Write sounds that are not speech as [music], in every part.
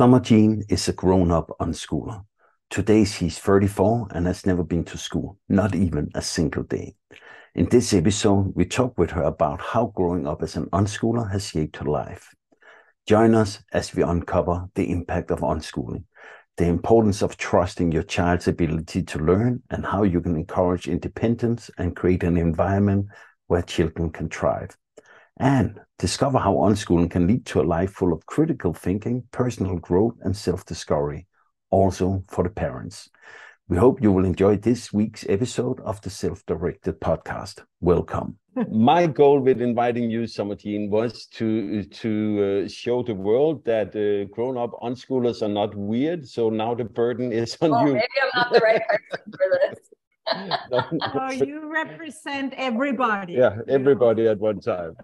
Summer Jean is a grown up unschooler. Today she's 34 and has never been to school, not even a single day. In this episode, we talk with her about how growing up as an unschooler has shaped her life. Join us as we uncover the impact of unschooling, the importance of trusting your child's ability to learn, and how you can encourage independence and create an environment where children can thrive. And discover how unschooling can lead to a life full of critical thinking, personal growth, and self discovery, also for the parents. We hope you will enjoy this week's episode of the Self Directed Podcast. Welcome. [laughs] My goal with inviting you, Summer Jean, was to to uh, show the world that uh, grown-up unschoolers are not weird. So now the burden is on well, you. Maybe I'm not the right [laughs] person for this. [laughs] oh, you represent everybody. Yeah, everybody at one time.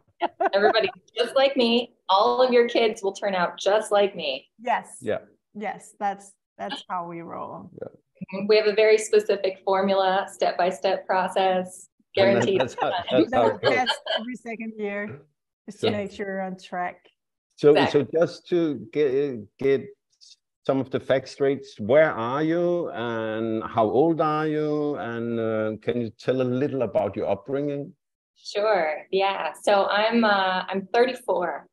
Everybody just like me. All of your kids will turn out just like me. Yes. Yeah. Yes, that's that's how we roll. Yeah. Mm-hmm. We have a very specific formula, step by step process, guaranteed. That's how, [laughs] that's how it goes. Every second year just to So- make sure you're on track. So, Exactly. so just to get get some of the facts straight, where are you and how old are you, and uh, can you tell a little about your upbringing? Sure. Yeah. So I'm uh, I'm 34.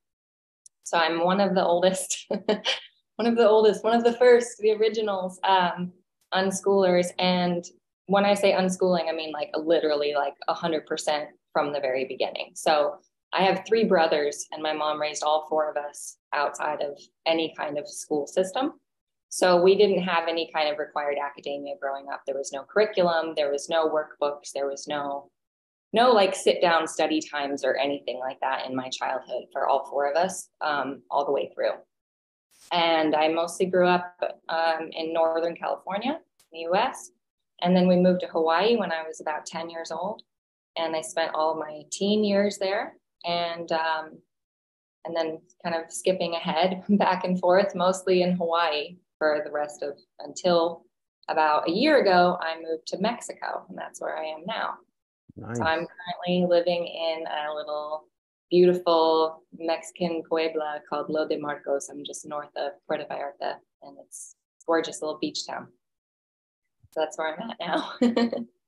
So I'm one of the oldest, [laughs] one of the oldest, one of the first, the originals, um, unschoolers. And when I say unschooling, I mean like literally like hundred percent from the very beginning. So I have three brothers, and my mom raised all four of us outside of any kind of school system. So we didn't have any kind of required academia growing up. There was no curriculum, there was no workbooks, there was no no like sit down study times or anything like that in my childhood for all four of us um, all the way through and i mostly grew up um, in northern california in the us and then we moved to hawaii when i was about 10 years old and i spent all my teen years there and um, and then kind of skipping ahead [laughs] back and forth mostly in hawaii for the rest of until about a year ago i moved to mexico and that's where i am now Nice. so I'm currently living in a little beautiful Mexican puebla called Lo de Marcos. I'm just north of Puerto Vallarta, and it's a gorgeous little beach town. So that's where I'm at now. [laughs]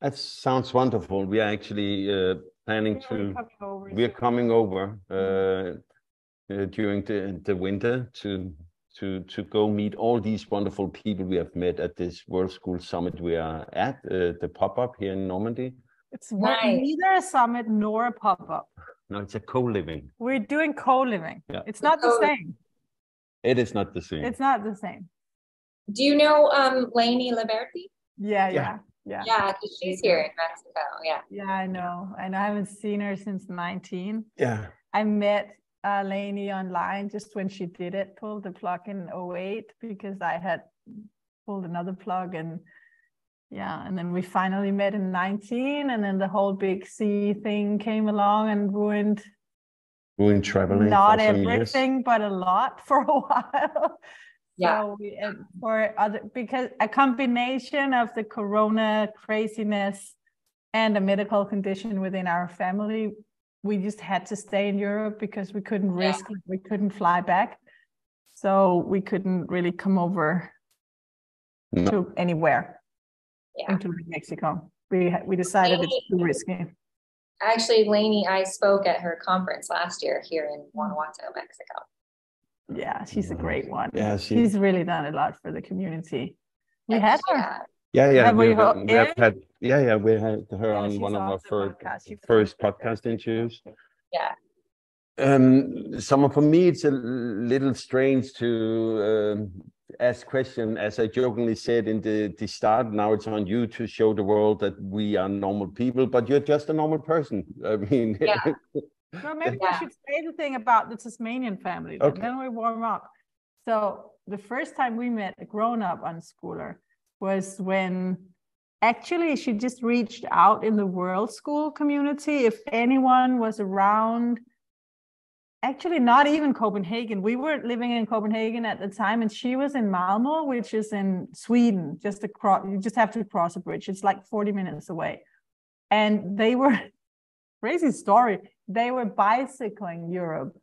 That sounds wonderful. We are actually uh, planning We're to. coming over We're coming over uh, uh, during the the winter to to to go meet all these wonderful people we have met at this World School Summit we are at uh, the pop up here in Normandy. It's Nice. neither a summit nor a pop-up. No, it's a co-living. We're doing co-living. Yeah. It's not the same. It is not the same. It's not the same. Do you know um, Lainey Liberty? Yeah, Yeah. yeah, yeah. Yeah, 'cause she's here in Mexico. Yeah. Yeah, I know. And I haven't seen her since 19. yeah. I met uh, Lainey online just when she did it, pulled the plug in 08 because I had pulled another plug and yeah, and then we finally met in 19 and then the whole big C thing came along and ruined ruined traveling not for some years. everything, but a lot [laughs] for a while. Yeah. So we, and for other, because a combination of the corona craziness and a medical condition within our family, we just had to stay in Europe because we couldn't Yeah. risk, we couldn't fly back. So we couldn't really come over No. to anywhere, Yeah. including Mexico. We, we decided it's too risky. Actually, Lainey, I spoke at her conference last year here in Guanajuato, Mexico. Yeah, she's a great one. Yeah, she- She's really done a lot for the community. We And had her. yeah, Yeah, yeah, Have we, we have, we have yeah? had, yeah, yeah, we had her Yeah, on she's one of our first, podcast. First first- podcast interviews. Yeah. Um, some for me, it's a little strange to um, ask question, as I jokingly said in the, the start. Now it's on you to show the world that we are normal people, but you're just a normal person. I mean, Yeah. [laughs] Well, maybe Yeah. I should say the thing about the Tasmanian family, Okay. then we warm up. So the first time we met a grown-up unschooler was when actually she just reached out in the world school community if anyone was around actually not even copenhagen we were living in copenhagen at the time and she was in malmo which is in sweden just across you just have to cross a bridge it's like 40 minutes away and they were crazy story they were bicycling europe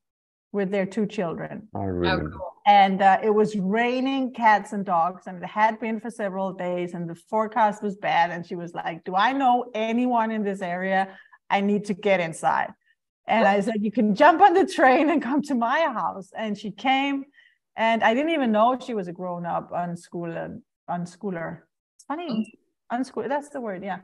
with their two children. I Oh, remember. cool. And uh, it was raining cats and dogs, and it had been for several days, and the forecast was bad. And she was like, Do I know anyone in this area? I need to get inside. And I said, You can jump on the train and come to my house. And she came, and I didn't even know she was a grown up unschooler. unschooler. It's funny, unschooler, that's the word, yeah.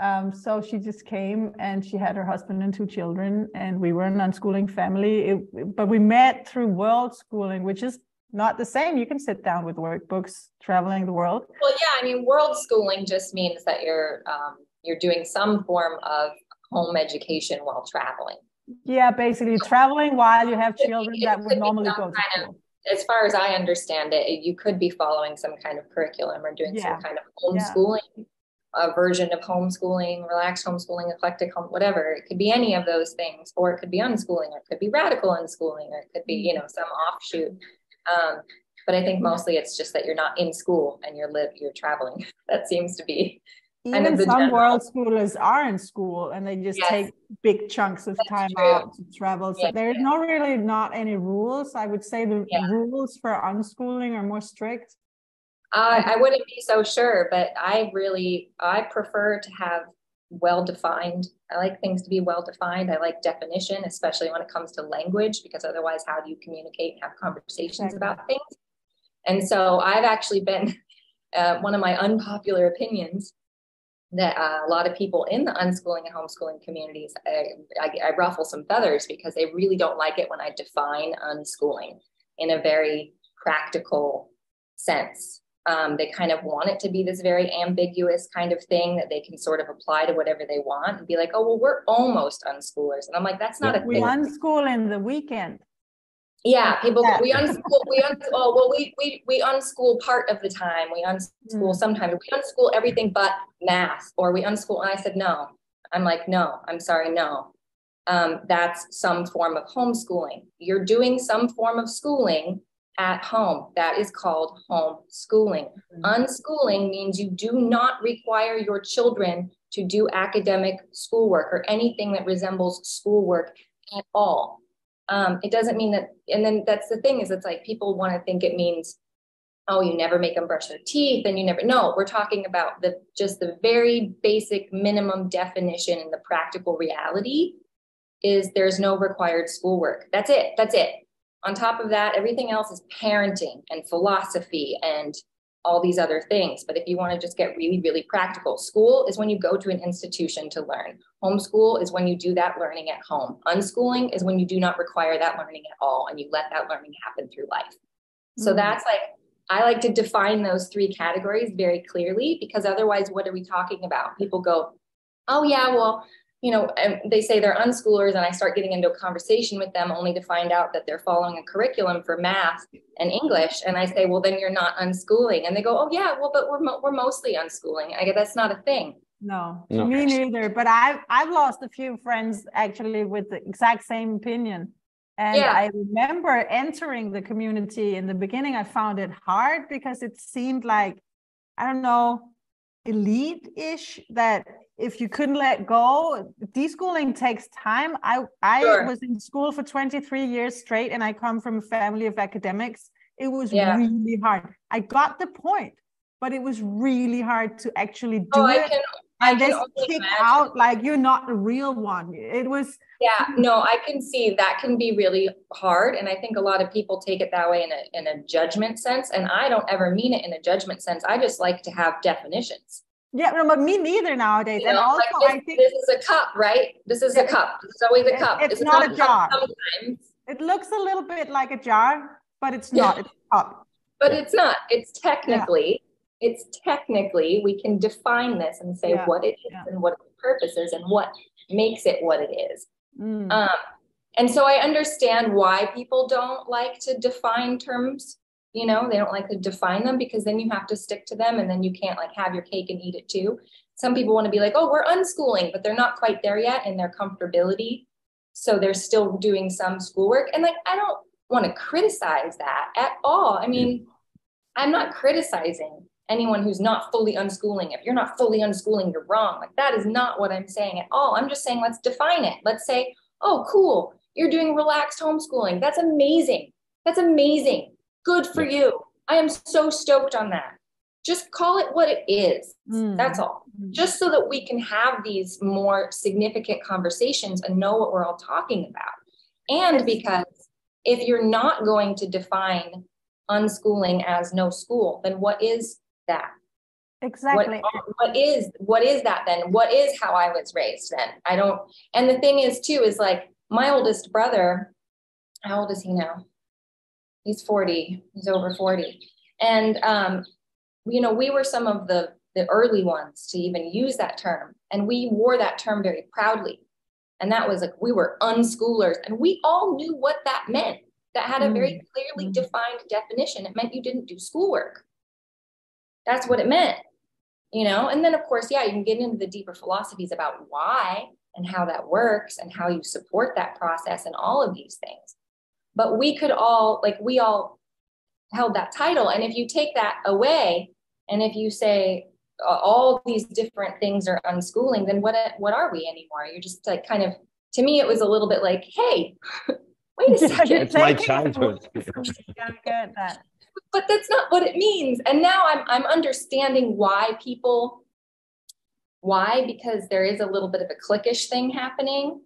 Um, so she just came and she had her husband and two children, and we were an unschooling family. It, but we met through world schooling, which is not the same. You can sit down with workbooks traveling the world. Well, yeah, I mean, world schooling just means that you're um, you're doing some form of home education while traveling. Yeah, basically traveling while you have be- children that would normally go to of- school. As far as I understand it, you could be following some kind of curriculum or doing Yeah. some kind of Yeah. A version of homeschooling, relaxed homeschooling, eclectic home, whatever. It could be any of those things, or it could be unschooling, or it could be radical unschooling, or it could be, you know, some offshoot. Um, but I think mostly it's just that you're not in school and you're live you're traveling. [laughs] That seems to be Even the some general- world schoolers are in school and they just Yes. take big chunks of That's time true. out to travel. So Yeah, there's yeah. not really not any rules. I would say the Yeah. rules for unschooling are more strict. Uh, I wouldn't be so sure, but I really I prefer to have well defined. I like things to be well defined. I like definition, especially when it comes to language, because otherwise, how do you communicate and have conversations Exactly. about things? And so I've actually been [laughs] uh, one of my unpopular opinions that uh, a lot of people in the unschooling and homeschooling communities, I, I, I ruffle some feathers because they really don't like it when I define unschooling in a very practical sense. Um, they kind of want it to be this very ambiguous kind of thing that they can sort of apply to whatever they want and be like, oh, well, we're almost unschoolers. And I'm like, that's not a We thing. unschool in the weekend. Yeah, people Yeah. we unschool we un oh well we we we unschool part of the time. We unschool Mm. sometimes. We unschool everything but math or we unschool and I said no. I'm like, no, I'm sorry, no. Um, that's some form of homeschooling. You're doing some form of schooling at home. That is called homeschooling. Unschooling means you do not require your children to do academic schoolwork or anything that resembles schoolwork at all. Um, it doesn't mean that, and then that's the thing is it's like people want to think it means, oh, you never make them brush their teeth and you never, no, we're talking about the just the very basic minimum definition and the practical reality is there's no required schoolwork. That's it. That's it. On top of that, everything else is parenting and philosophy and all these other things. But if you want to just get really, really practical, school is when you go to an institution to learn. Homeschool is when you do that learning at home. Unschooling is when you do not require that learning at all and you let that learning happen through life. So Mm. that's like, I like to define those three categories very clearly because otherwise, what are we talking about? People go, oh, yeah, well, you know, they say they're unschoolers, and I start getting into a conversation with them only to find out that they're following a curriculum for math and English. And I say, well, then you're not unschooling. And they go, oh, yeah, well, but we're, mo- we're mostly unschooling. I go, that's not a thing. No, No. me neither. But I've I've lost a few friends actually with the exact same opinion. And Yeah. I remember entering the community in the beginning. I found it hard because it seemed like I don't know, elite-ish that if you couldn't let go, deschooling takes time. I I Sure. was in school for 23 years straight and I come from a family of academics. It was Yeah. really hard. I got the point, but it was really hard to actually oh, do Oh, I it can, I and this kick imagine. out like you're not a real one. It was Yeah, no, I can see that can be really hard. And I think a lot of people take it that way in a, in a judgment sense. And I don't ever mean it in a judgment sense. I just like to have definitions. Yeah, no, but me neither nowadays. You and know, also, like I this, think this is a cup, right? This is a Yeah, cup. Is always a cup. it's is not a jar. Sometimes, it looks a little bit like a jar, but it's Yeah. not. It's a cup. but it's not. It's technically, it's technically, we can define this and say Yeah, what it is yeah. and what its purpose is and what makes it what it is. Mm. Um, and so I understand why people don't like to define terms. You know, they don't like to define them because then you have to stick to them and then you can't like have your cake and eat it too. Some people want to be like, oh, we're unschooling, but they're not quite there yet in their comfortability. So they're still doing some schoolwork. And like, I don't want to criticize that at all. I mean, I'm not criticizing anyone who's not fully unschooling. If you're not fully unschooling, you're wrong. Like, that is not what I'm saying at all. I'm just saying, let's define it. Let's say, oh, cool. you're doing relaxed homeschooling. That's amazing. That's amazing. Good for you. I am so stoked on that. Just call it what it is. Mm. That's all. Mm. Just so that we can have these more significant conversations and know what we're all talking about. And because if you're not going to define unschooling as no school, then what is that? Exactly. What, what is what is that then? What is how I was raised then? I don't and the thing is too is like my oldest brother, how old is he now? He's 40, he's over 40. And um, you know, we were some of the the early ones to even use that term. And we wore that term very proudly. And that was like we were unschoolers. And we all knew what that meant. That had a very mm. clearly mm. defined definition. It meant you didn't do schoolwork. That's what it meant. You know, and then of course, yeah, you can get into the deeper philosophies about why and how that works and how you support that process and all of these things. But we could all, like, we all held that title. And if you take that away, and if you say all these different things are unschooling, then what what are we anymore? You're just like kind of to me, it was a little bit like, hey, [laughs] wait a second. It's my [laughs] childhood. [laughs] but that's not what it means. And now I'm I'm understanding why people why? Because there is a little bit of a cliquish thing happening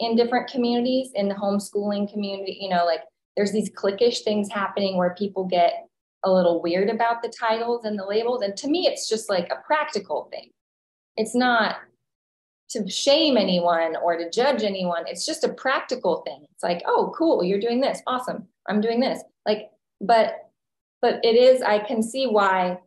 in different communities, in the homeschooling community. You know, like there's these cliquish things happening where people get a little weird about the titles and the labels. And to me, it's just like a practical thing. It's not to shame anyone or to judge anyone. It's just a practical thing. It's like, oh, cool, you're doing this. Awesome. I'm doing this. Like, but but it is, I can see why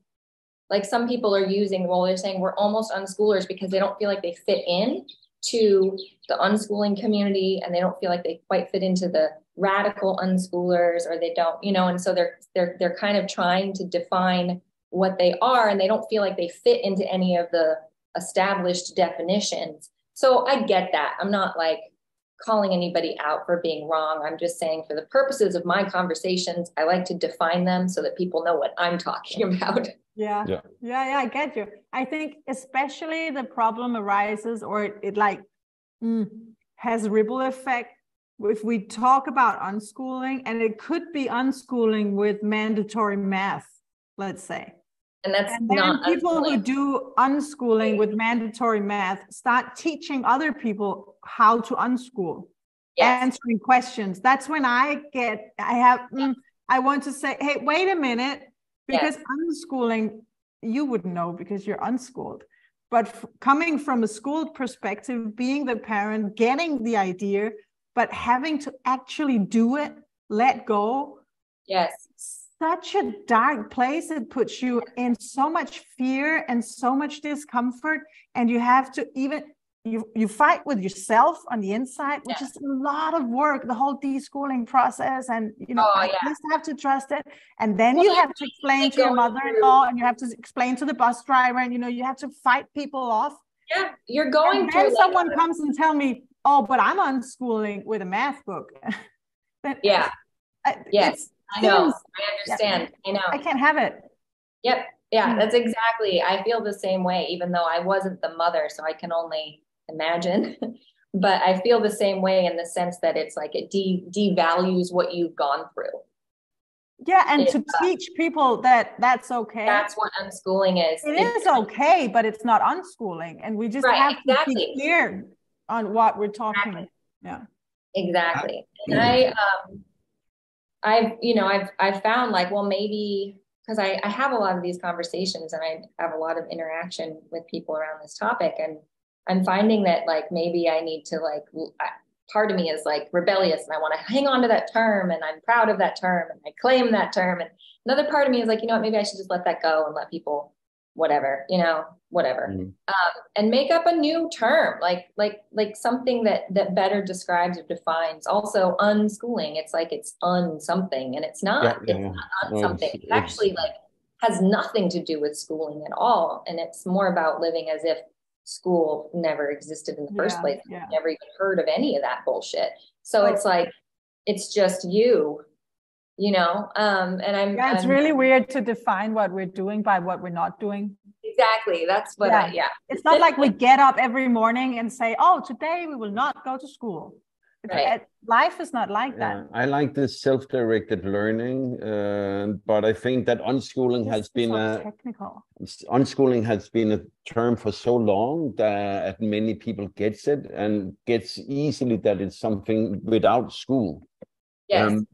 like some people are using well they're saying we're almost unschoolers because they don't feel like they fit in to the unschooling community and they don't feel like they quite fit into the radical unschoolers or they don't you know and so they're they're they're kind of trying to define what they are and they don't feel like they fit into any of the established definitions. So i get that. I'm not like calling anybody out for being wrong. I'm just saying for the purposes of my conversations i like to define them so that people know what i'm talking [laughs] about. Yeah. yeah. Yeah yeah i get you. I think especially the problem arises or it, it like mm, has ripple effect if we talk about unschooling and it could be unschooling with mandatory math let's say and that's and then people who do unschooling with mandatory math start teaching other people how to unschool. Yes. answering questions. That's when i get i have mm, i want to say hey wait a minute. Because yes. unschooling you wouldn't know because you're unschooled. But f- coming from a schooled perspective being the parent getting the idea but having to actually do it let go yes such a dark place. It puts you in so much fear and so much discomfort. And you have to even you you fight with yourself on the inside which yeah. is a lot of work the whole deschooling process. And you know oh, yeah. have to trust it. And then well, you have to explain to your mother-in-law and you have to explain to the bus driver and you know you have to fight people off. Yeah you're going and then someone comes and tell me oh but i'm unschooling with a math book. [laughs] Yeah. yes i know i understand yeah, i know i can't have it yep yeah, hmm. that's exactly. I feel the same way, even though I wasn't the mother, so I can only imagine. [laughs] but I feel the same way in the sense that it's like it de- devalues what you've gone through. Yeah, and it, to uh, teach people that that's okay. That's what unschooling is. It it's, is okay, but it's not unschooling, and we just right, have exactly. to be clear on what we're talking. Exactly. Yeah, exactly. And I, um, I've you know I've I've found like well maybe because I, I have a lot of these conversations and I have a lot of interaction with people around this topic and I'm finding that like maybe I need to like part of me is like rebellious and I want to hang on to that term and I'm proud of that term and I claim that term and another part of me is like you know what maybe I should just let that go and let people whatever you know whatever mm-hmm. um, and make up a new term like like like something that that better describes or defines also unschooling it's like it's un something and it's not yeah, yeah, it's yeah. not something it's, it's actually like has nothing to do with schooling at all and it's more about living as if school never existed in the first place. Yeah. Never even heard of any of that bullshit. So oh. it's like it's just you, you know. Um, and I'm yeah, it's I'm, really weird to define what we're doing by what we're not doing. Exactly. That's what yeah. I yeah. It's not like we get up every morning and say, Oh, today we will not go to school. Right. Life is not like that. I like this self-directed learning, uh, but I think that unschooling this has been so a technical. Unschooling has been a term for so long that many people gets it and gets easily that it's something without school. Yes. Um,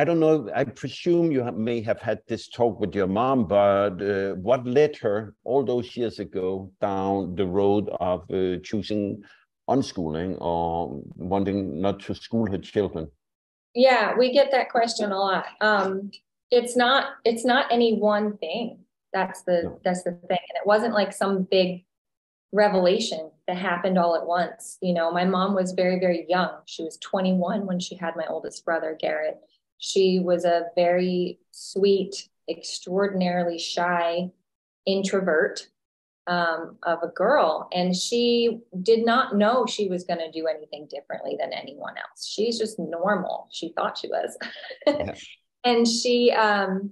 I don't know. I presume you have, may have had this talk with your mom, but uh, what led her all those years ago down the road of uh, choosing unschooling or wanting not to school her children? Yeah, we get that question a lot. Um, it's not. It's not any one thing. That's the no. that's the thing. And it wasn't like some big revelation that happened all at once. You know, my mom was very very young. She was 21 when she had my oldest brother Garrett she was a very sweet, extraordinarily shy introvert um, of a girl. And she did not know she was going to do anything differently than anyone else. She's just normal. She thought she was. Yeah. [laughs] and she, um,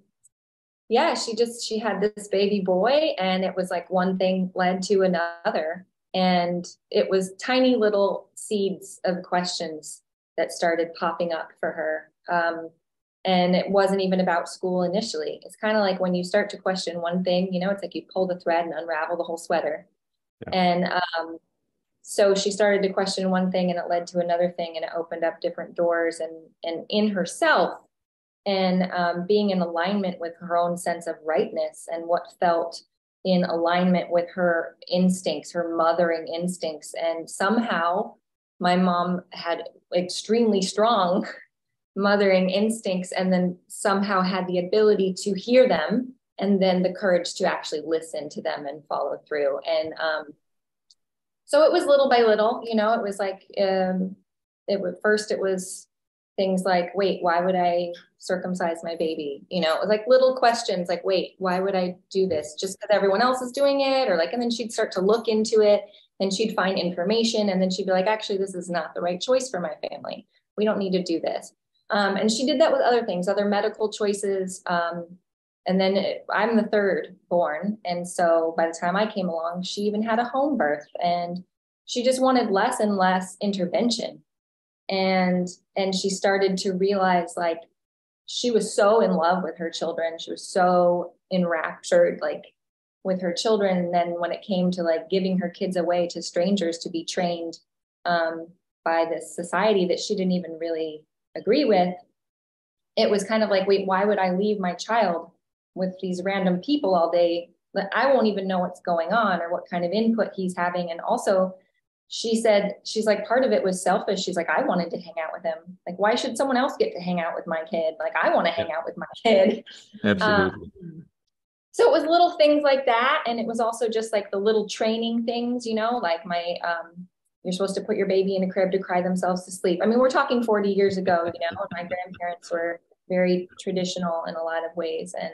yeah, she just, she had this baby boy, and it was like one thing led to another. And it was tiny little seeds of questions that started popping up for her. Um, and it wasn't even about school initially. It's kind of like when you start to question one thing, you know, it's like you pull the thread and unravel the whole sweater. Yeah. And um, so she started to question one thing, and it led to another thing, and it opened up different doors. And and in herself, and um, being in alignment with her own sense of rightness and what felt in alignment with her instincts, her mothering instincts, and somehow my mom had extremely strong mothering instincts and then somehow had the ability to hear them and then the courage to actually listen to them and follow through. And um, so it was little by little you know it was like um, it was first it was things like wait why would i circumcise my baby? You know it was like little questions like wait why would i do this? Just because everyone else is doing it or like and then she'd start to look into it. And she'd find information and then she'd be like actually this is not the right choice for my family. We don't need to do this um, and she did that with other things, other medical choices. Um, and then it, I'm the third born. And so by the time I came along, she even had a home birth and she just wanted less and less intervention. And, and she started to realize like she was so in love with her children. She was so enraptured, like with her children. And then when it came to like giving her kids away to strangers to be trained um, by this society that she didn't even really agree with, it was kind of like, wait, why would I leave my child with these random people all day that I won't even know what's going on or what kind of input he's having? And also, she said, she's like, part of it was selfish. She's like, I wanted to hang out with him. Like, why should someone else get to hang out with my kid? Like, I want to hang out with my [laughs] kid. Absolutely. Um, so it was little things like that. And it was also just like the little training things, you know, like my um, you're supposed to put your baby in a crib to cry themselves to sleep. I mean, we're talking 40 years ago, you know, my grandparents were very traditional in a lot of ways. And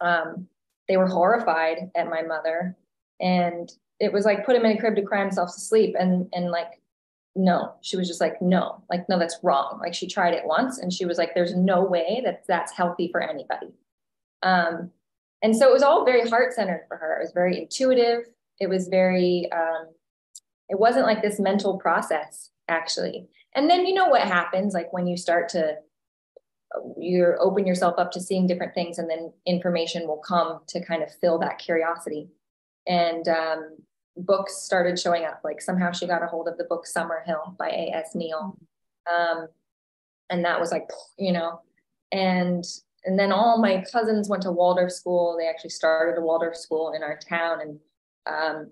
um, they were horrified at my mother. And it was like, put him in a crib to cry himself to sleep. And, and like, no, she was just like, no, like, no, that's wrong. Like she tried it once and she was like, there's no way that that's healthy for anybody. Um, and so it was all very heart centered for her. It was very intuitive. It was very, um, it wasn't like this mental process actually. And then you know what happens like when you start to you open yourself up to seeing different things and then information will come to kind of fill that curiosity. And um, books started showing up. Like somehow she got a hold of the book Summerhill by A.S. Neill. Um, and that was like, you know, and and then all my cousins went to Waldorf school. They actually started a Waldorf school in our town, and um,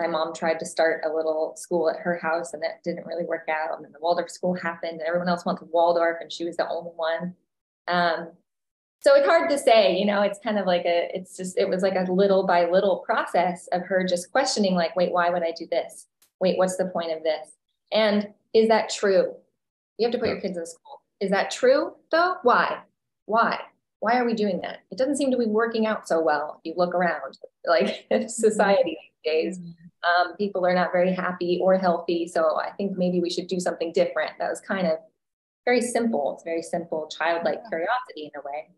my mom tried to start a little school at her house and that didn't really work out. And then the Waldorf school happened and everyone else went to Waldorf and she was the only one. Um, so it's hard to say, you know, it's kind of like a, it's just, it was like a little by little process of her just questioning, like, wait, why would I do this? Wait, what's the point of this? And is that true? You have to put your kids in school. Is that true though? Why? Why? Why are we doing that? It doesn't seem to be working out so well if you look around, like [laughs] society these days. Um, people are not very happy or healthy. So I think maybe we should do something different. That was kind of very simple. It's very simple, childlike curiosity in a way.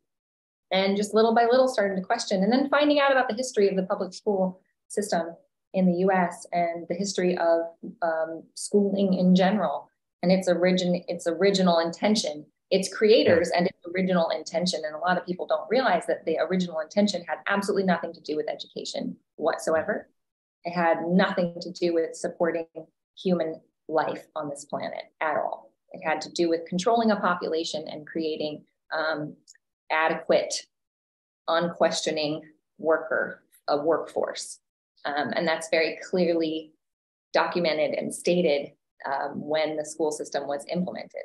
And just little by little starting to question and then finding out about the history of the public school system in the US and the history of um, schooling in general and its origin its original intention its creators and its original intention and a lot of people don't realize that the original intention had absolutely nothing to do with education whatsoever it had nothing to do with supporting human life on this planet at all it had to do with controlling a population and creating um, adequate unquestioning worker a workforce um, and that's very clearly documented and stated um, when the school system was implemented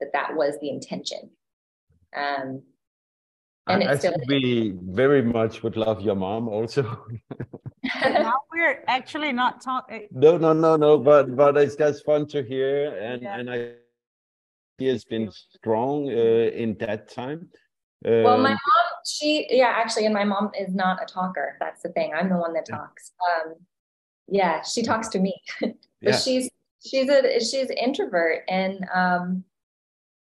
that that was the intention. And I, I think we very much would love your mom also. now we're actually not talking. [laughs] No, no, no, no. But but it's just fun to hear, and yeah. and I he has been strong uh, in that time. Um, well, my um, mom, she yeah, actually, and my mom is not a talker. That's the thing. I'm the one that talks. Um, yeah, she talks to me, [laughs] but yeah. she's she's a she's an introvert and um,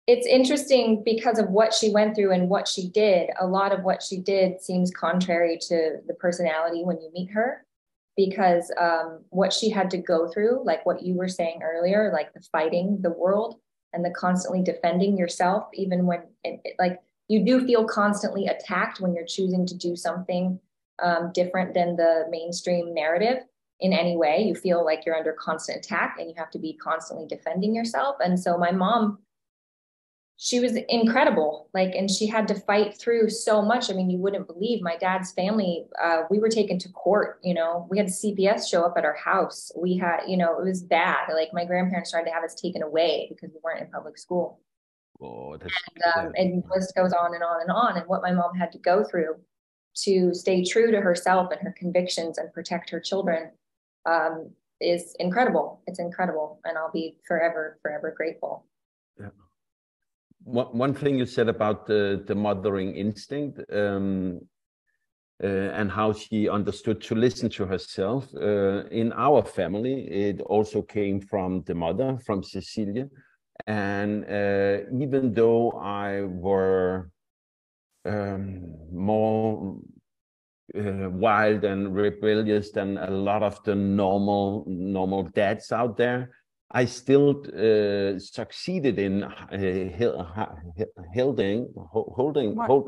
it's interesting because of what she went through and what she did a lot of what she did seems contrary to the personality when you meet her because um, what she had to go through like what you were saying earlier like the fighting the world and the constantly defending yourself even when it, it, like you do feel constantly attacked when you're choosing to do something um, different than the mainstream narrative in any way. You feel like you're under constant attack and you have to be constantly defending yourself. And so my mom, she was incredible. Like, and she had to fight through so much. I mean, you wouldn't believe my dad's family. Uh, we were taken to court. You know, we had CPS show up at our house. We had, you know, it was bad. Like my grandparents tried to have us taken away because we weren't in public school. Oh, and, um, and list goes on and on and on. And what my mom had to go through to stay true to herself and her convictions and protect her children um, is incredible. It's incredible, and I'll be forever, forever grateful. Yeah. One one thing you said about the the mothering instinct. Um, uh, and how she understood to listen to herself. Uh, in our family, it also came from the mother, from Cecilia. And uh, even though I were um, more uh, wild and rebellious than a lot of the normal normal dads out there. I still uh, succeeded in uh, holding holding hold,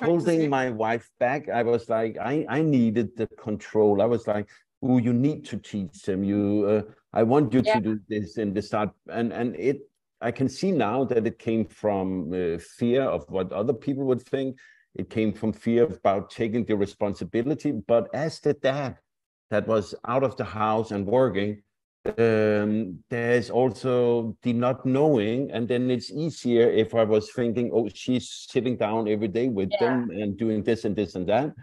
holding my wife back. I was like, I I needed the control. I was like, oh, you need to teach them. You, uh, I want you yeah. to do this and the start. And and it, I can see now that it came from uh, fear of what other people would think it came from fear about taking the responsibility. But as the dad that was out of the house and working, um, there's also the not knowing, and then it's easier if I was thinking, oh, she's sitting down every day with yeah. them and doing this and this and that.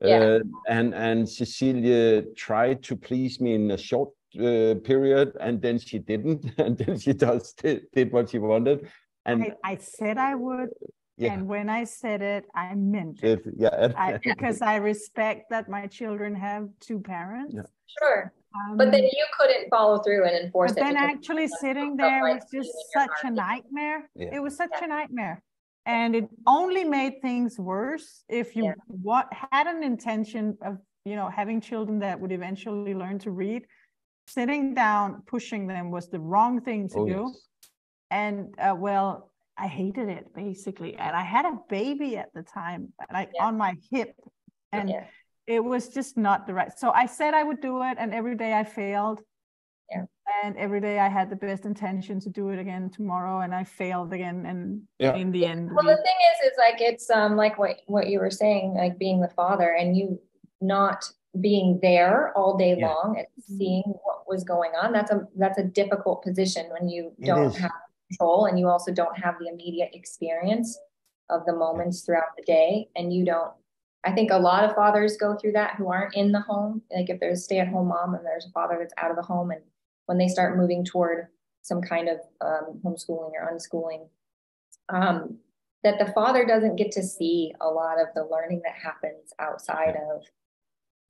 Yeah. Uh, and and Cecilia tried to please me in a short uh, period, and then she didn't, [laughs] and then she just did, did what she wanted. And I, I said I would, yeah. And when I said it, I meant it. it yeah. I, [laughs] because I respect that my children have two parents. Yeah. Sure. Um, but then you couldn't follow through and enforce it. but it. Then actually sitting there was just such a nightmare. Yeah. It was such yeah. a nightmare. And it only made things worse if you what had an intention of, you know, having children that would eventually learn to read. Sitting down, pushing them was the wrong thing to oh, do. Yes. And uh, well, I hated it basically. And I had a baby at the time, like yeah. on my hip. And yeah. It was just not the right. So I said I would do it, and every day I failed. Yeah. And every day I had the best intention to do it again tomorrow, and I failed again. And yeah. in the end, well, the thing is, is like it's um like what what you were saying, like being the father, and you not being there all day yeah. long and mm-hmm. seeing what was going on. That's a that's a difficult position when you don't have control and you also don't have the immediate experience of the moments throughout the day and you don't i think a lot of fathers go through that who aren't in the home. Like if there's a stay-at-home mom and there's a father that's out of the home and when they start moving toward some kind of um, homeschooling or unschooling um, that the father doesn't get to see a lot of the learning that happens outside of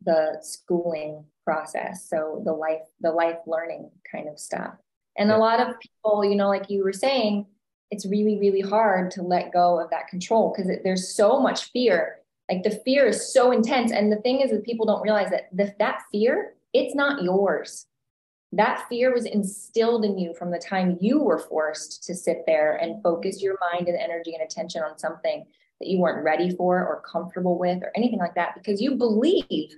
the schooling process. So the life the life learning kind of stuff. And a lot of people, you know, like you were saying, it's really, really hard to let go of that control because there's so much fear. Like the fear is so intense. And the thing is that people don't realize that the, that fear, it's not yours. that fear was instilled in you from the time you were forced to sit there and focus your mind and energy and attention on something that you weren't ready for or comfortable with or anything like that because you believe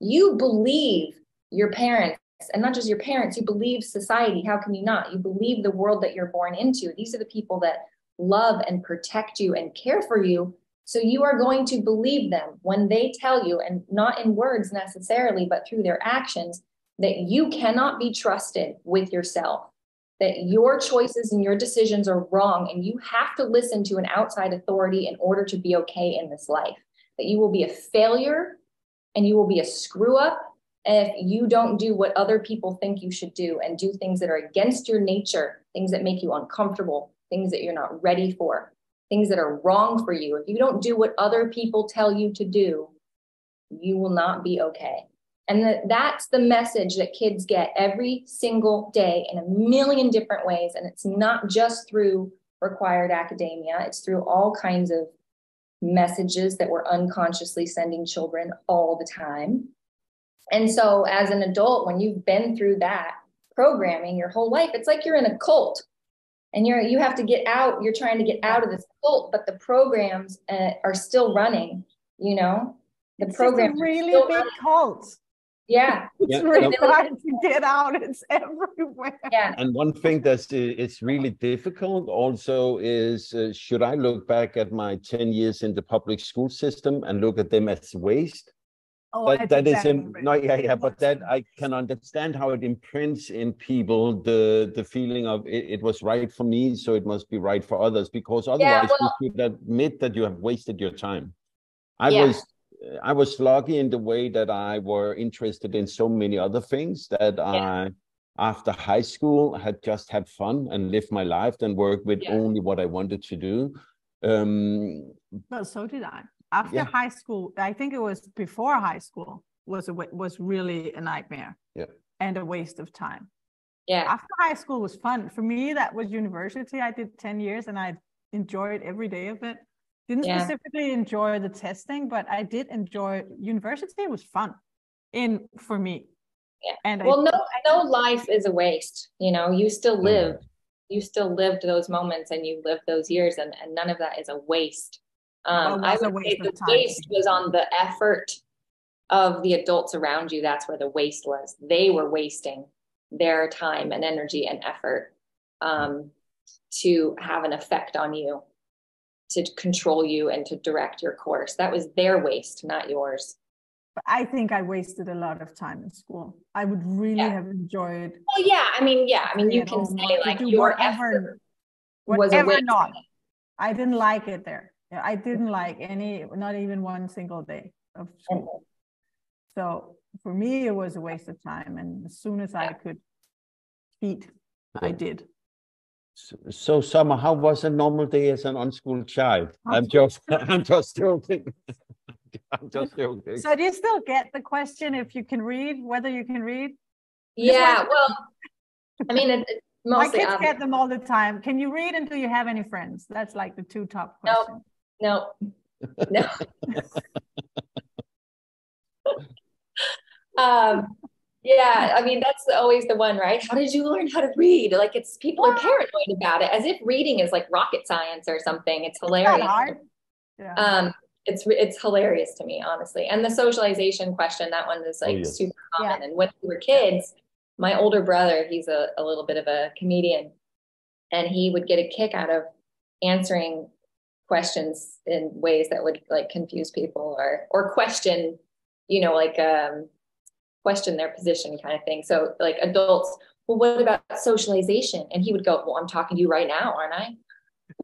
you believe your parents and not just your parents you believe society how can you not you believe the world that you're born into these are the people that love and protect you and care for you so you are going to believe them when they tell you and not in words necessarily but through their actions that you cannot be trusted with yourself that your choices and your decisions are wrong and you have to listen to an outside authority in order to be okay in this life. That you will be a failure and you will be a screw up if you don't do what other people think you should do and do things that are against your nature things that make you uncomfortable things that you're not ready for things that are wrong for you if you don't do what other people tell you to do you will not be okay and that that's the message that kids get every single day in a million different ways. And it's not just through required academia, it's through all kinds of messages that we're unconsciously sending children all the time. And so, as an adult, when you've been through that programming your whole life, it's like you're in a cult and you're you have to get out you're trying to get out of this cult but the programs uh, are still running you know the program really big running. cult yeah. [laughs] It's really hard to get out. It's everywhere. Yeah. And one thing that's it's really difficult also is uh, should I look back at my 10 years in the public school system and look at them as waste? Oh, that, that is in, no, yeah, yeah, but that I can understand how it imprints in people the the feeling of it, it was right for me, so it must be right for others, because otherwise yeah, well, you should admit that you have wasted your time. I yeah. was I was lucky in the way that I were interested in so many other things that yeah. I, after high school, had just had fun and lived my life and worked with only what I wanted to do. Um, but so did I. After yeah. high school, I think it was before high school was a was really a nightmare. Yeah. And a waste of time. Yeah. After high school was fun. For me, that was university. I did 10 years and I enjoyed every day of it. Didn't yeah. specifically enjoy the testing, but I did enjoy university. It was fun in for me. Yeah. And well, I, no, no life is a waste. You know, you still live, you still lived those moments and you lived those years, and, and none of that is a waste. Um, I would say the time. waste was on the effort of the adults around you. That's where the waste was. They were wasting their time and energy and effort um, to have an effect on you to control you and to direct your course. That was their waste, not yours. I think I wasted a lot of time in school. I would really yeah. have enjoyed. Well, yeah. I mean, yeah. I mean, you can say like your whatever, effort was a waste. Not. I didn't like it there. I didn't like any, not even one single day of school. Mm-hmm. So for me, it was a waste of time. And as soon as. I could eat, I did. So, Summer, how was a normal day as an unschooled child? I'm [laughs] just, I'm just joking. [laughs] I'm just joking. So, do you still get the question if you can read, whether you can read? Yeah, well, I mean, it, it [laughs] mostly. My kids um, get them all the time. Can you read and do you have any friends? That's like the two top questions. No, no, no. [laughs] um, yeah, I mean that's always the one, right? How did you learn how to read? Like it's people are paranoid about it, as if reading is like rocket science or something. It's hilarious. It's. Yeah. Um, it's it's hilarious to me, honestly. And the socialization question, that one is like oh, yes. super common. Yeah. And when we were kids, my older brother, he's a, a little bit of a comedian, and he would get a kick out of answering questions in ways that would like confuse people or or question, you know, like um question their position kind of thing. So like adults, well, what about socialization? And he would go, well, I'm talking to you right now, aren't I?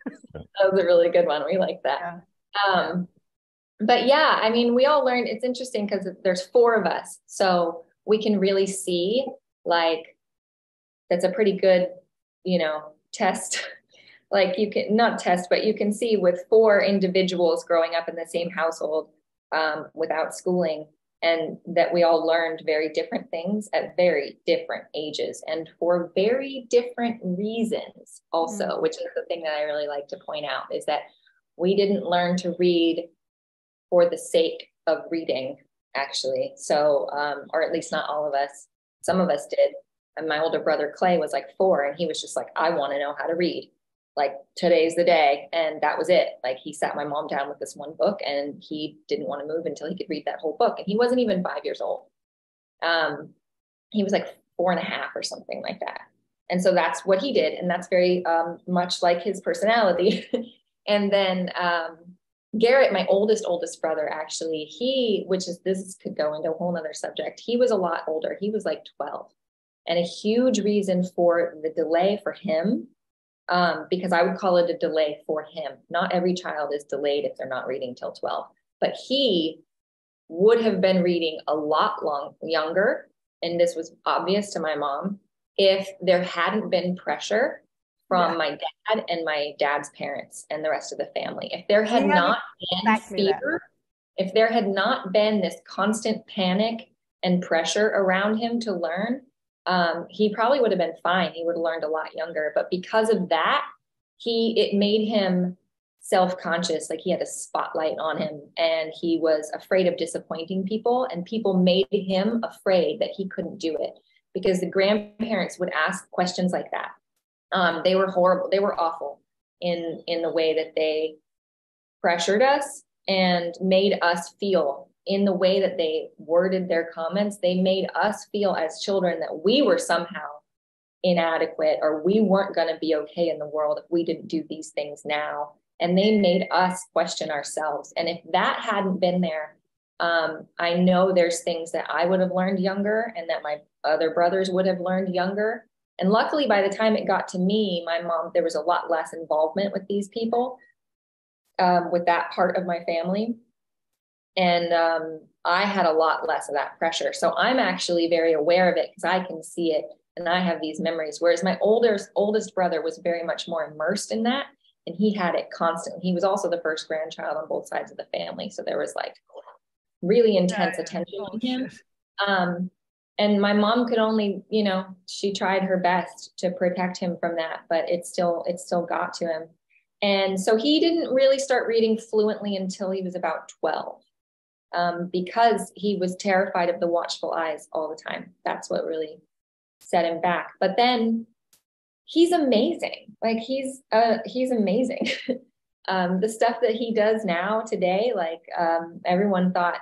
[laughs] that was a really good one. We like that. Yeah. Um, but yeah, I mean, we all learned, it's interesting because there's four of us. So we can really see like, that's a pretty good, you know, test. Like you can not test, but you can see with four individuals growing up in the same household um, without schooling, and that we all learned very different things at very different ages and for very different reasons also mm-hmm. which is the thing that i really like to point out is that we didn't learn to read for the sake of reading actually so um, or at least not all of us some of us did and my older brother Clay was like four, and he was just like, I want to know how to read. Like today's the day, and that was it. Like he sat my mom down with this one book, and he didn't want to move until he could read that whole book. And he wasn't even five years old. Um, he was like four and a half or something like that. And so that's what he did, and that's very um, much like his personality. [laughs] and then um, Garrett, my oldest oldest brother, actually, he, which is this could go into a whole nother subject. He was a lot older. He was like twelve and a huge reason for the delay for him, um, because I would call it a delay for him. Not every child is delayed if they're not reading till 12, but he would have been reading a lot long younger. And this was obvious to my mom if there hadn't been pressure from yeah. my dad and my dad's parents and the rest of the family. If there had not been fear, that. if there had not been this constant panic and pressure around him to learn, um, he probably would have been fine. He would have learned a lot younger. But because of that, he it made him self-conscious, like he had a spotlight on him and he was afraid of disappointing people. And people made him afraid that he couldn't do it because the grandparents would ask questions like that. Um, they were horrible, they were awful in in the way that they pressured us and made us feel in the way that they worded their comments, they made us feel as children that we were somehow inadequate or we weren't going to be okay in the world if we didn't do these things now. And they made us question ourselves. And if that hadn't been there, um, I know there's things that I would have learned younger and that my other brothers would have learned younger. And luckily, by the time it got to me, my mom, there was a lot less involvement with these people, um, with that part of my family and um, I had a lot less of that pressure. So I'm actually very aware of it because I can see it and I have these memories. Whereas my oldest oldest brother was very much more immersed in that, and he had it constantly. He was also the first grandchild on both sides of the family, so there was like really intense yeah, attention on him. Um, and my mom could only, you know, she tried her best to protect him from that, but it still it still got to him. And so he didn't really start reading fluently until he was about 12 um, because he was terrified of the watchful eyes all the time. That's what really set him back. But then he's amazing. Like he's uh, he's amazing. [laughs] um, the stuff that he does now today, like um, everyone thought,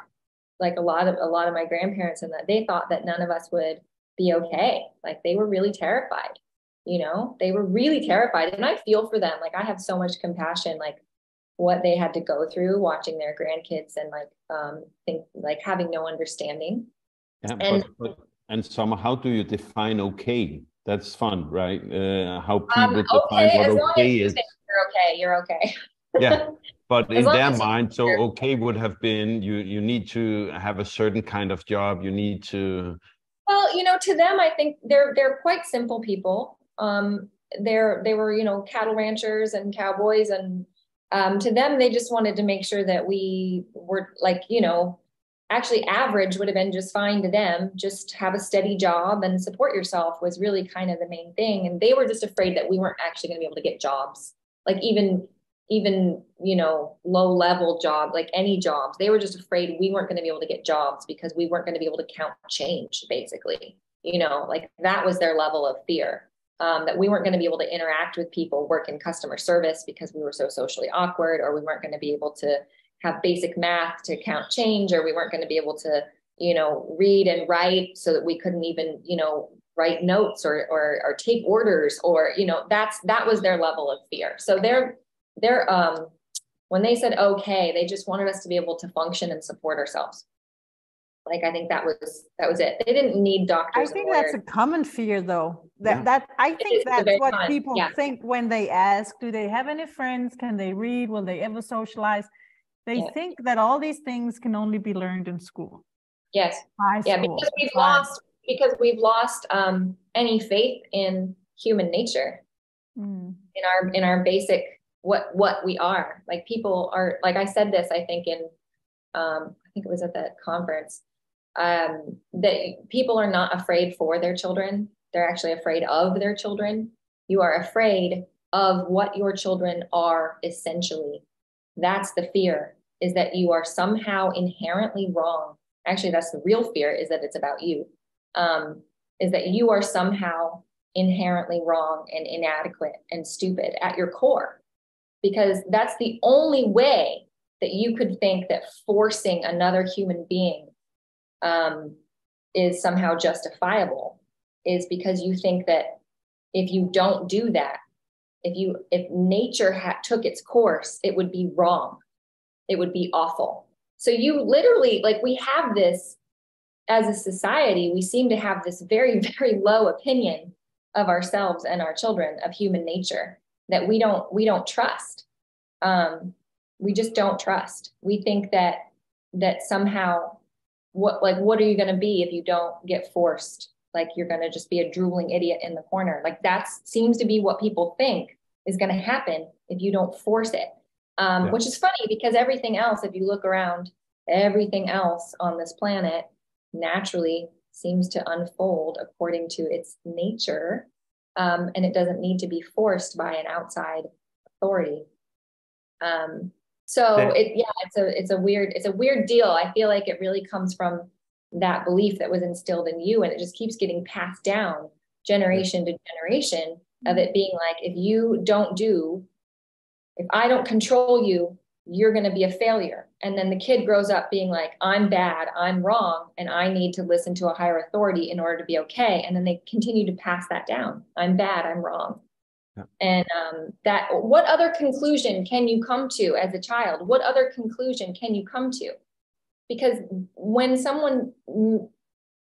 like a lot of a lot of my grandparents and that they thought that none of us would be okay. Like they were really terrified. You know, they were really terrified, and I feel for them. Like I have so much compassion. Like what they had to go through watching their grandkids and like um think like having no understanding. Yeah, and but, but, and some how do you define okay? That's fun right? Uh, how um, people um, okay, define what okay is. you're okay you're okay. Yeah [laughs] but in their mind so okay would have been you you need to have a certain kind of job you need to well you know to them i think they're they're quite simple people. Um they're they were you know cattle ranchers and cowboys and um, to them, they just wanted to make sure that we were like, you know, actually average would have been just fine to them. Just have a steady job and support yourself was really kind of the main thing. And they were just afraid that we weren't actually going to be able to get jobs, like even even you know low level job like any jobs they were just afraid we weren't going to be able to get jobs because we weren't going to be able to count change basically you know like that was their level of fear um, that we weren't going to be able to interact with people, work in customer service because we were so socially awkward, or we weren't going to be able to have basic math to count change, or we weren't going to be able to, you know, read and write so that we couldn't even, you know, write notes or, or, or take orders, or, you know, that's, that was their level of fear. So they're, they're, um, when they said okay, they just wanted us to be able to function and support ourselves. Like I think that was that was it. They didn't need doctors. I think that's a common fear, though. That yeah. that I think that's what fun. people yeah. think when they ask, "Do they have any friends? Can they read? Will they ever socialize?" They yeah. think that all these things can only be learned in school. Yes. High yeah, school. because we've lost because we've lost um, any faith in human nature, mm. in our in our basic what what we are. Like people are like I said this I think in um, I think it was at that conference um, that people are not afraid for their children. They're actually afraid of their children. You are afraid of what your children are essentially. That's the fear is that you are somehow inherently wrong. Actually, that's the real fear is that it's about you. Um, is that you are somehow inherently wrong and inadequate and stupid at your core because that's the only way that you could think that forcing another human being um, is somehow justifiable is because you think that if you don't do that if you if nature had took its course it would be wrong. It would be awful. So you literally like we have this as a society we seem to have this very [laughs] very low opinion of ourselves and our children of human nature that we don't we don't trust. Um we just don't trust. We think that that somehow what like what are you going to be if you don't get forced like you're going to just be a drooling idiot in the corner. Like that seems to be what people think is going to happen if you don't force it. Um, yeah. which is funny because everything else if you look around everything else on this planet naturally seems to unfold according to its nature um, and it doesn't need to be forced by an outside authority. Um, so it yeah it's a it's a weird it's a weird deal. I feel like it really comes from that belief that was instilled in you and it just keeps getting passed down generation to generation of it being like if you don't do if i don't control you you're going to be a failure. And then the kid grows up being like i'm bad i'm wrong and i need to listen to a higher authority in order to be okay. And then they continue to pass that down. I'm bad i'm wrong. Yeah. and um, that what other conclusion can you come to as a child? What other conclusion can you come to because when someone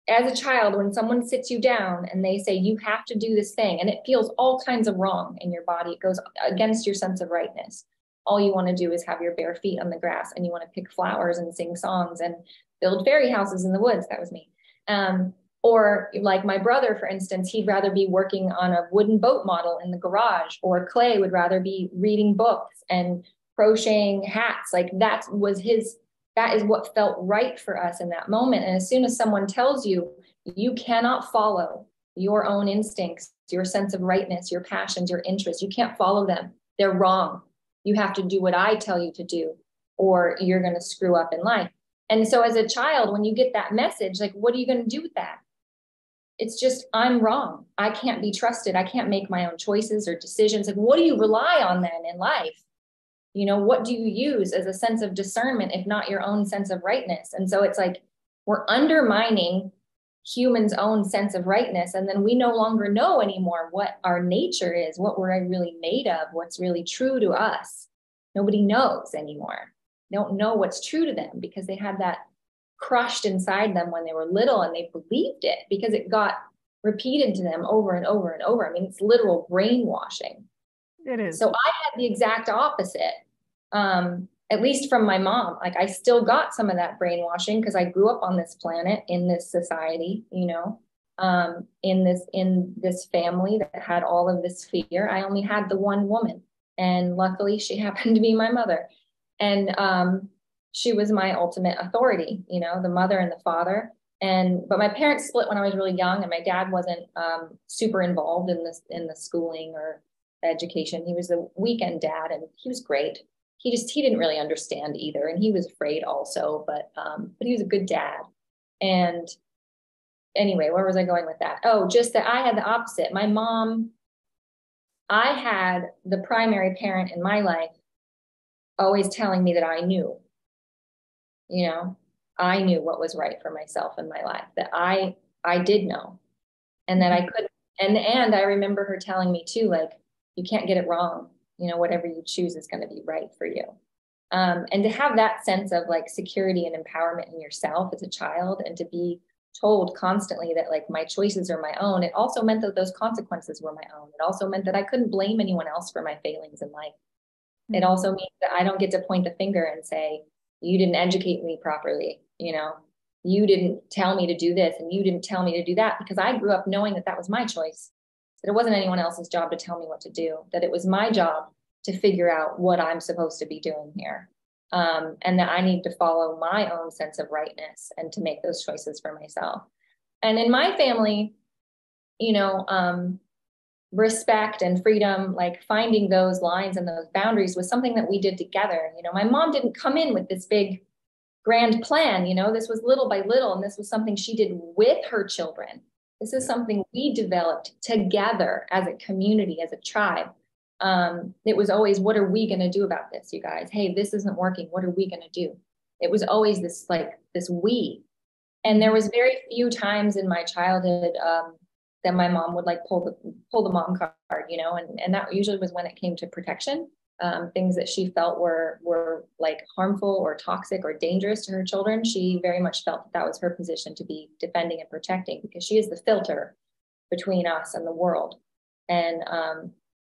as a child when someone sits you down and they say you have to do this thing and it feels all kinds of wrong in your body it goes against your sense of rightness. All you want to do is have your bare feet on the grass and you want to pick flowers and sing songs and build fairy houses in the woods. That was me. Um, or like my brother for instance he'd rather be working on a wooden boat model in the garage or clay would rather be reading books and crocheting hats. Like that was his that is what felt right for us in that moment. And as soon as someone tells you you cannot follow your own instincts, your sense of rightness, your passions, your interests, you can't follow them. They're wrong. You have to do what I tell you to do, or you're going to screw up in life. And so, as a child, when you get that message, like, what are you going to do with that? It's just, I'm wrong. I can't be trusted. I can't make my own choices or decisions. Like, what do you rely on then in life? You know what do you use as a sense of discernment if not your own sense of rightness? And so it's like we're undermining humans own sense of rightness and then we no longer know anymore what our nature is what we're really made of what's really true to us. Nobody knows anymore. They don't know what's true to them because they had that crushed inside them when they were little and they believed it because it got repeated to them over and over and over. I mean it's literal brainwashing it is. So I had the exact opposite. Um, at least from my mom. Like I still got some of that brainwashing because I grew up on this planet in this society, you know, um, in this in this family that had all of this fear. I only had the one woman, and luckily she [laughs] happened to be my mother, and um, she was my ultimate authority. You know, the mother and the father. And but my parents split when I was really young, and my dad wasn't um, super involved in this in the schooling or education. He was the weekend dad and he was great. He just he didn't really understand either, and he was afraid also. But um, but he was a good dad. And anyway, where was I going with that? Oh, just that I had the opposite. My mom, I had the primary parent in my life always telling me that I knew. You know, I knew what was right for myself in my life. That I I did know, and that I could. And and I remember her telling me too, like you can't get it wrong. You know, whatever you choose is going to be right for you. Um, and to have that sense of like security and empowerment in yourself as a child and to be told constantly that like my choices are my own it also meant that those consequences were my own it also meant that i couldn't blame anyone else for my failings in life mm-hmm. it also means that i don't get to point the finger and say you didn't educate me properly you know you didn't tell me to do this and you didn't tell me to do that because i grew up knowing that that was my choice that it wasn't anyone else's job to tell me what to do, that it was my job to figure out what I'm supposed to be doing here. Um, and that I need to follow my own sense of rightness and to make those choices for myself. And in my family, you know, um, respect and freedom, like finding those lines and those boundaries was something that we did together. You know, my mom didn't come in with this big grand plan, you know, this was little by little, and this was something she did with her children This is something we developed together as a community, as a tribe. Um, it was always, what are we going to do about this, you guys? Hey, this isn't working. What are we going to do? It was always this like this we. And there was very few times in my childhood um, that my mom would like pull the pull the mom card, you know, and and that usually was when it came to protection, um, things that she felt were were like harmful or toxic or dangerous to her children. She very much felt that that was her position to be defending and protecting because she is the filter between us and the world, and um,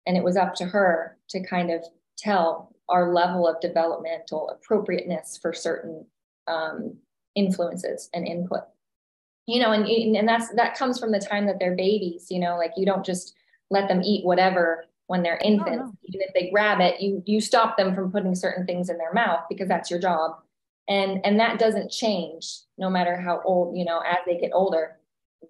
and it was up to her to kind of tell our level of developmental appropriateness for certain um, influences and input you know and and that's that comes from the time that they're babies you know like you don't just let them eat whatever when they're infants oh, no. even if they grab it you you stop them from putting certain things in their mouth because that's your job. And and that doesn't change no matter how old you know as they get older.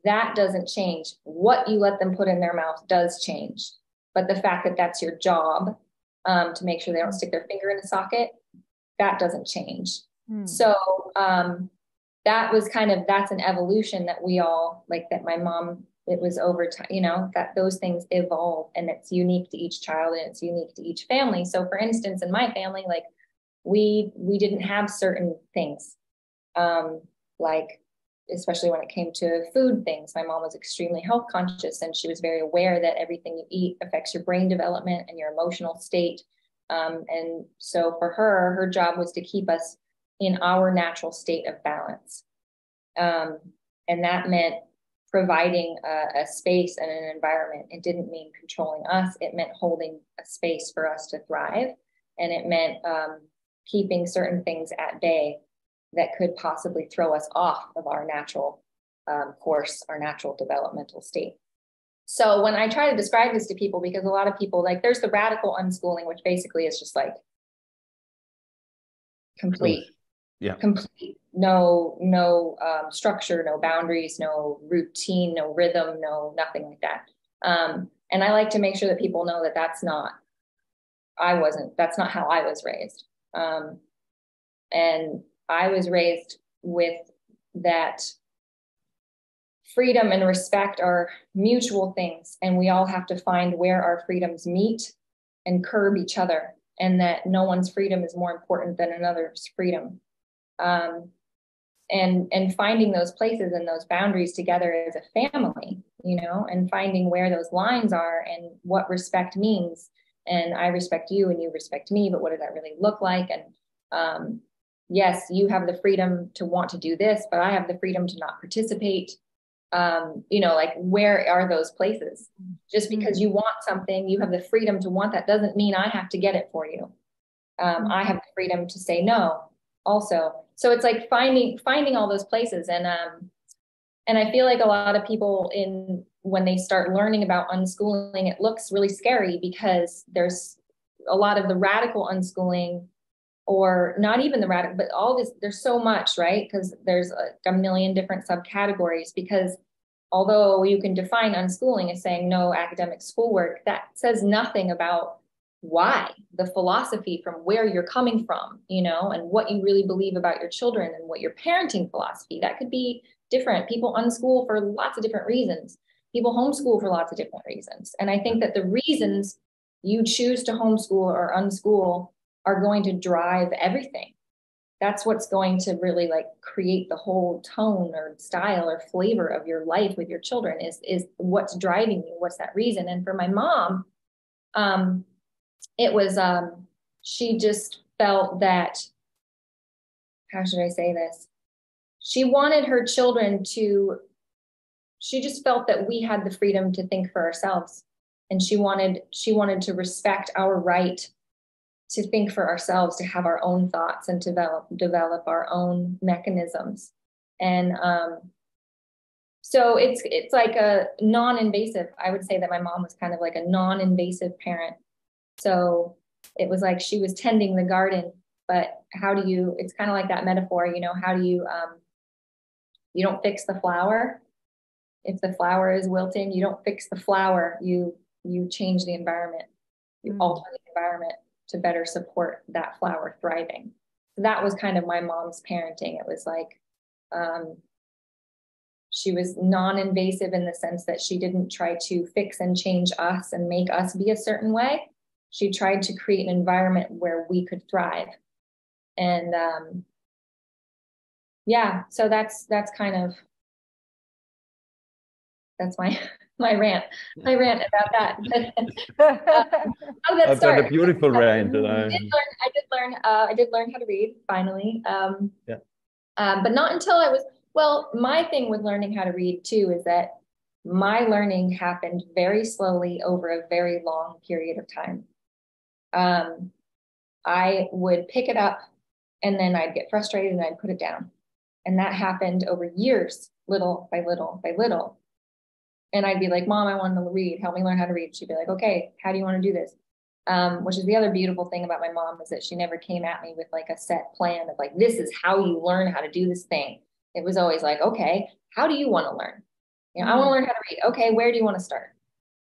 That doesn't change. What you let them put in their mouth does change. But the fact that that's your job um, to make sure they don't stick their finger in the socket that doesn't change. Mm. so um, that was kind of that's an evolution that we all like that my mom it was over time you know that those things evolve and it's unique to each child and it's unique to each family. So for instance in my family like we we didn't have certain things um like especially when it came to food things. My mom was extremely health conscious and she was very aware that everything you eat affects your brain development and your emotional state. Um, and so for her her job was to keep us in our natural state of balance. Um, and that meant providing a, a, space and an environment. It didn't mean controlling us, it meant holding a space for us to thrive. And it meant um, keeping certain things at bay that could possibly throw us off of our natural um, course, our natural developmental state. So when I try to describe this to people, because a lot of people like there's the radical unschooling, which basically is just like complete yeah. complete no no um, structure no boundaries no routine no rhythm no nothing like that. Um, and i like to make sure that people know that that's not i wasn't that's not how i was raised. Um, and i was raised with that freedom and respect are mutual things and we all have to find where our freedoms meet and curb each other and that no one's freedom is more important than another's freedom um, and and finding those places and those boundaries together as a family you know and finding where those lines are and what respect means. And i respect you and you respect me but what does that really look like? And um, yes you have the freedom to want to do this but i have the freedom to not participate. Um, you know like where are those places? Just because you want something you have the freedom to want that doesn't mean i have to get it for you. Um, i have the freedom to say no also so it's like finding finding all those places. And um and i feel like a lot of people in when they start learning about unschooling it looks really scary because there's a lot of the radical unschooling or not even the radical but all this there's so much right? Because there's a, a million different subcategories because although you can define unschooling as saying no academic schoolwork that says nothing about why the philosophy from where you're coming from you know and what you really believe about your children and what your parenting philosophy that could be different. People unschool for lots of different reasons. People homeschool for lots of different reasons. And i think that the reasons you choose to homeschool or unschool are going to drive everything. That's what's going to really like create the whole tone or style or flavor of your life with your children is is what's driving you what's that reason. And for my mom um it was um she just felt that how should i say this? She wanted her children to she just felt that we had the freedom to think for ourselves. And she wanted she wanted to respect our right to think for ourselves to have our own thoughts and develop develop our own mechanisms. And um so it's it's like a non-invasive i would say that my mom was kind of like a non-invasive parent so it was like she was tending the garden, but how do you, it's kind of like that metaphor, you know, how do you, um, you don't fix the flower. If the flower is wilting, you don't fix the flower, you, you change the environment, you mm. alter the environment to better support that flower thriving. So that was kind of my mom's parenting. It was like, um, she was non-invasive in the sense that she didn't try to fix and change us and make us be a certain way she tried to create an environment where we could thrive. And um, yeah so that's that's kind of that's my [laughs] my rant my rant about that. [laughs] How did that start? a beautiful rant I did learn I did learn, uh, I did learn how to read finally. Um, yeah. um, but not until I was well my thing with learning how to read too is that my learning happened very slowly over a very long period of time um, I would pick it up and then I'd get frustrated and I'd put it down. And that happened over years, little by little by little. And I'd be like, Mom, I want to read. Help me learn how to read. She'd be like, Okay, how do you want to do this? Um, which is the other beautiful thing about my mom is that she never came at me with like a set plan of like, this is how you learn how to do this thing. It was always like, okay, how do you want to learn? You know, mm-hmm. I want to learn how to read. Okay, where do you want to start?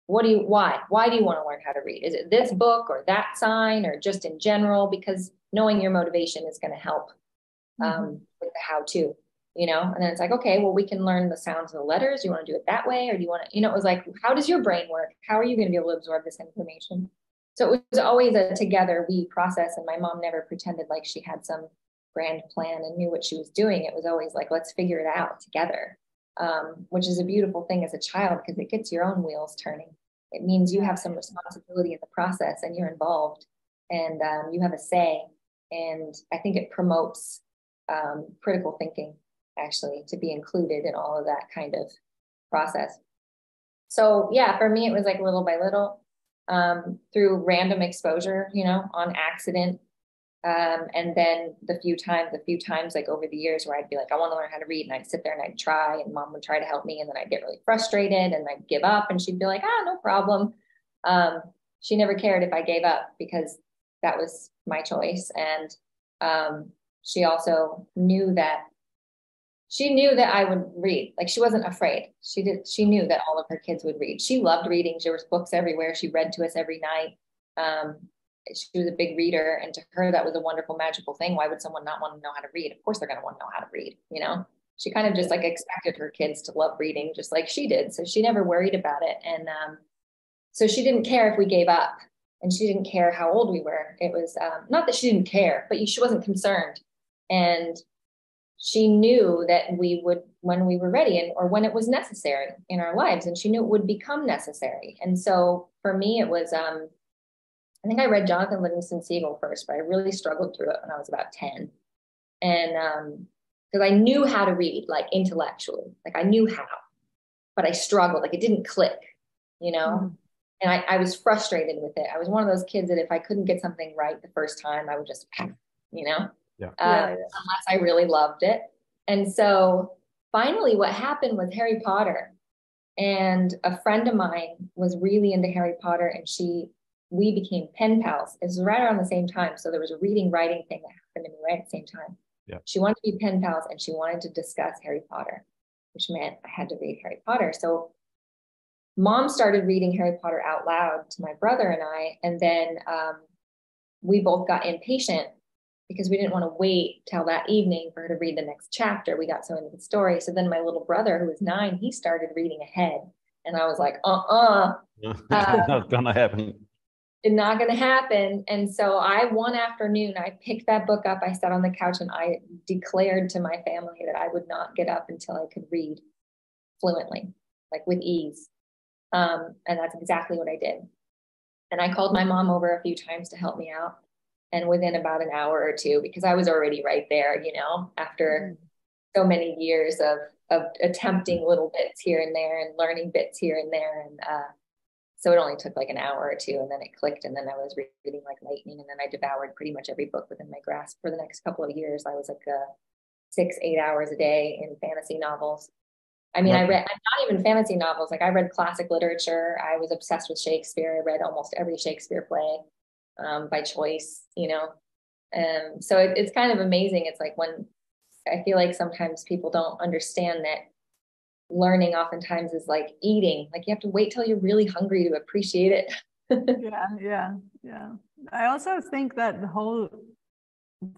What do you, why? Why do you want to learn how to read? Is it this book or that sign or just in general? Because knowing your motivation is going to help um, mm-hmm. with the how to, you know? And then it's like, okay, well, we can learn the sounds of the letters. You want to do it that way? Or do you want to, you know, it was like, how does your brain work? How are you going to be able to absorb this information? So it was always a together we process. And my mom never pretended like she had some grand plan and knew what she was doing. It was always like, let's figure it out together, um, which is a beautiful thing as a child because it gets your own wheels turning. It means you have some responsibility in the process and you're involved and um, you have a say and I think it promotes um, critical thinking, actually, to be included in all of that kind of process. So, yeah, for me, it was like little by little um, through random exposure, you know, on accident. Um, and then the few times, the few times like over the years where I'd be like, I want to learn how to read, and I'd sit there and I'd try, and mom would try to help me, and then I'd get really frustrated and I'd give up, and she'd be like, ah, no problem. Um, she never cared if I gave up because that was my choice. And um, she also knew that she knew that I would read. Like she wasn't afraid. She did. She knew that all of her kids would read. She loved reading. There was books everywhere. She read to us every night. Um, she was a big reader, and to her that was a wonderful, magical thing. Why would someone not want to know how to read? Of course, they're going to want to know how to read. You know, she kind of just like expected her kids to love reading, just like she did. So she never worried about it, and um, so she didn't care if we gave up and she didn't care how old we were. It was um, not that she didn't care, but she wasn't concerned. And she knew that we would, when we were ready and or when it was necessary in our lives, and she knew it would become necessary. And so for me, it was, um, I think I read Jonathan Livingston Seagull first, but I really struggled through it when I was about 10. And um, because I knew how to read, like intellectually, like I knew how, but I struggled, like it didn't click, you know? Mm-hmm and I, I, was frustrated with it. I was one of those kids that if I couldn't get something right the first time, I would just, [laughs] you know, yeah. Uh, yeah. unless I really loved it. And so finally, what happened was Harry Potter. And a friend of mine was really into Harry Potter, and she, we became pen pals. It was right around the same time. So there was a reading writing thing that happened to me right at the same time. Yeah. She wanted to be pen pals, and she wanted to discuss Harry Potter, which meant I had to read Harry Potter. So mom started reading Harry Potter out loud to my brother and I, and then um, we both got impatient because we didn't want to wait till that evening for her to read the next chapter. We got so into the story. So then my little brother, who was nine, he started reading ahead, and I was like, uh-uh, uh, [laughs] not gonna happen. It's not gonna happen. And so I one afternoon I picked that book up. I sat on the couch and I declared to my family that I would not get up until I could read fluently, like with ease. Um, and that's exactly what I did. And I called my mom over a few times to help me out. And within about an hour or two, because I was already right there, you know, after mm. so many years of of attempting little bits here and there and learning bits here and there. And uh, so it only took like an hour or two, and then it clicked. And then I was reading like lightning, and then I devoured pretty much every book within my grasp for the next couple of years. I was like uh, six, eight hours a day in fantasy novels. I mean, I read not even fantasy novels. Like I read classic literature. I was obsessed with Shakespeare. I read almost every Shakespeare play um, by choice. You know, and um, so it, it's kind of amazing. It's like when I feel like sometimes people don't understand that learning oftentimes is like eating. Like you have to wait till you're really hungry to appreciate it. [laughs] yeah, yeah, yeah. I also think that the whole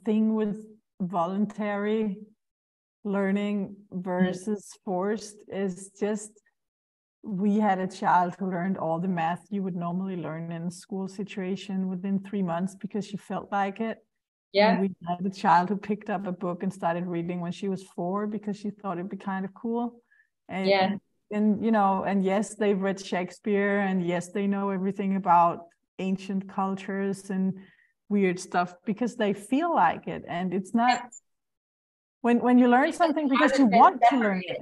thing with voluntary learning versus forced is just we had a child who learned all the math you would normally learn in a school situation within three months because she felt like it. Yeah. And we had a child who picked up a book and started reading when she was four because she thought it'd be kind of cool. And, yeah. And, you know, and yes, they've read Shakespeare, and yes, they know everything about ancient cultures and weird stuff because they feel like it. And it's not when when you learn something because you want to learn it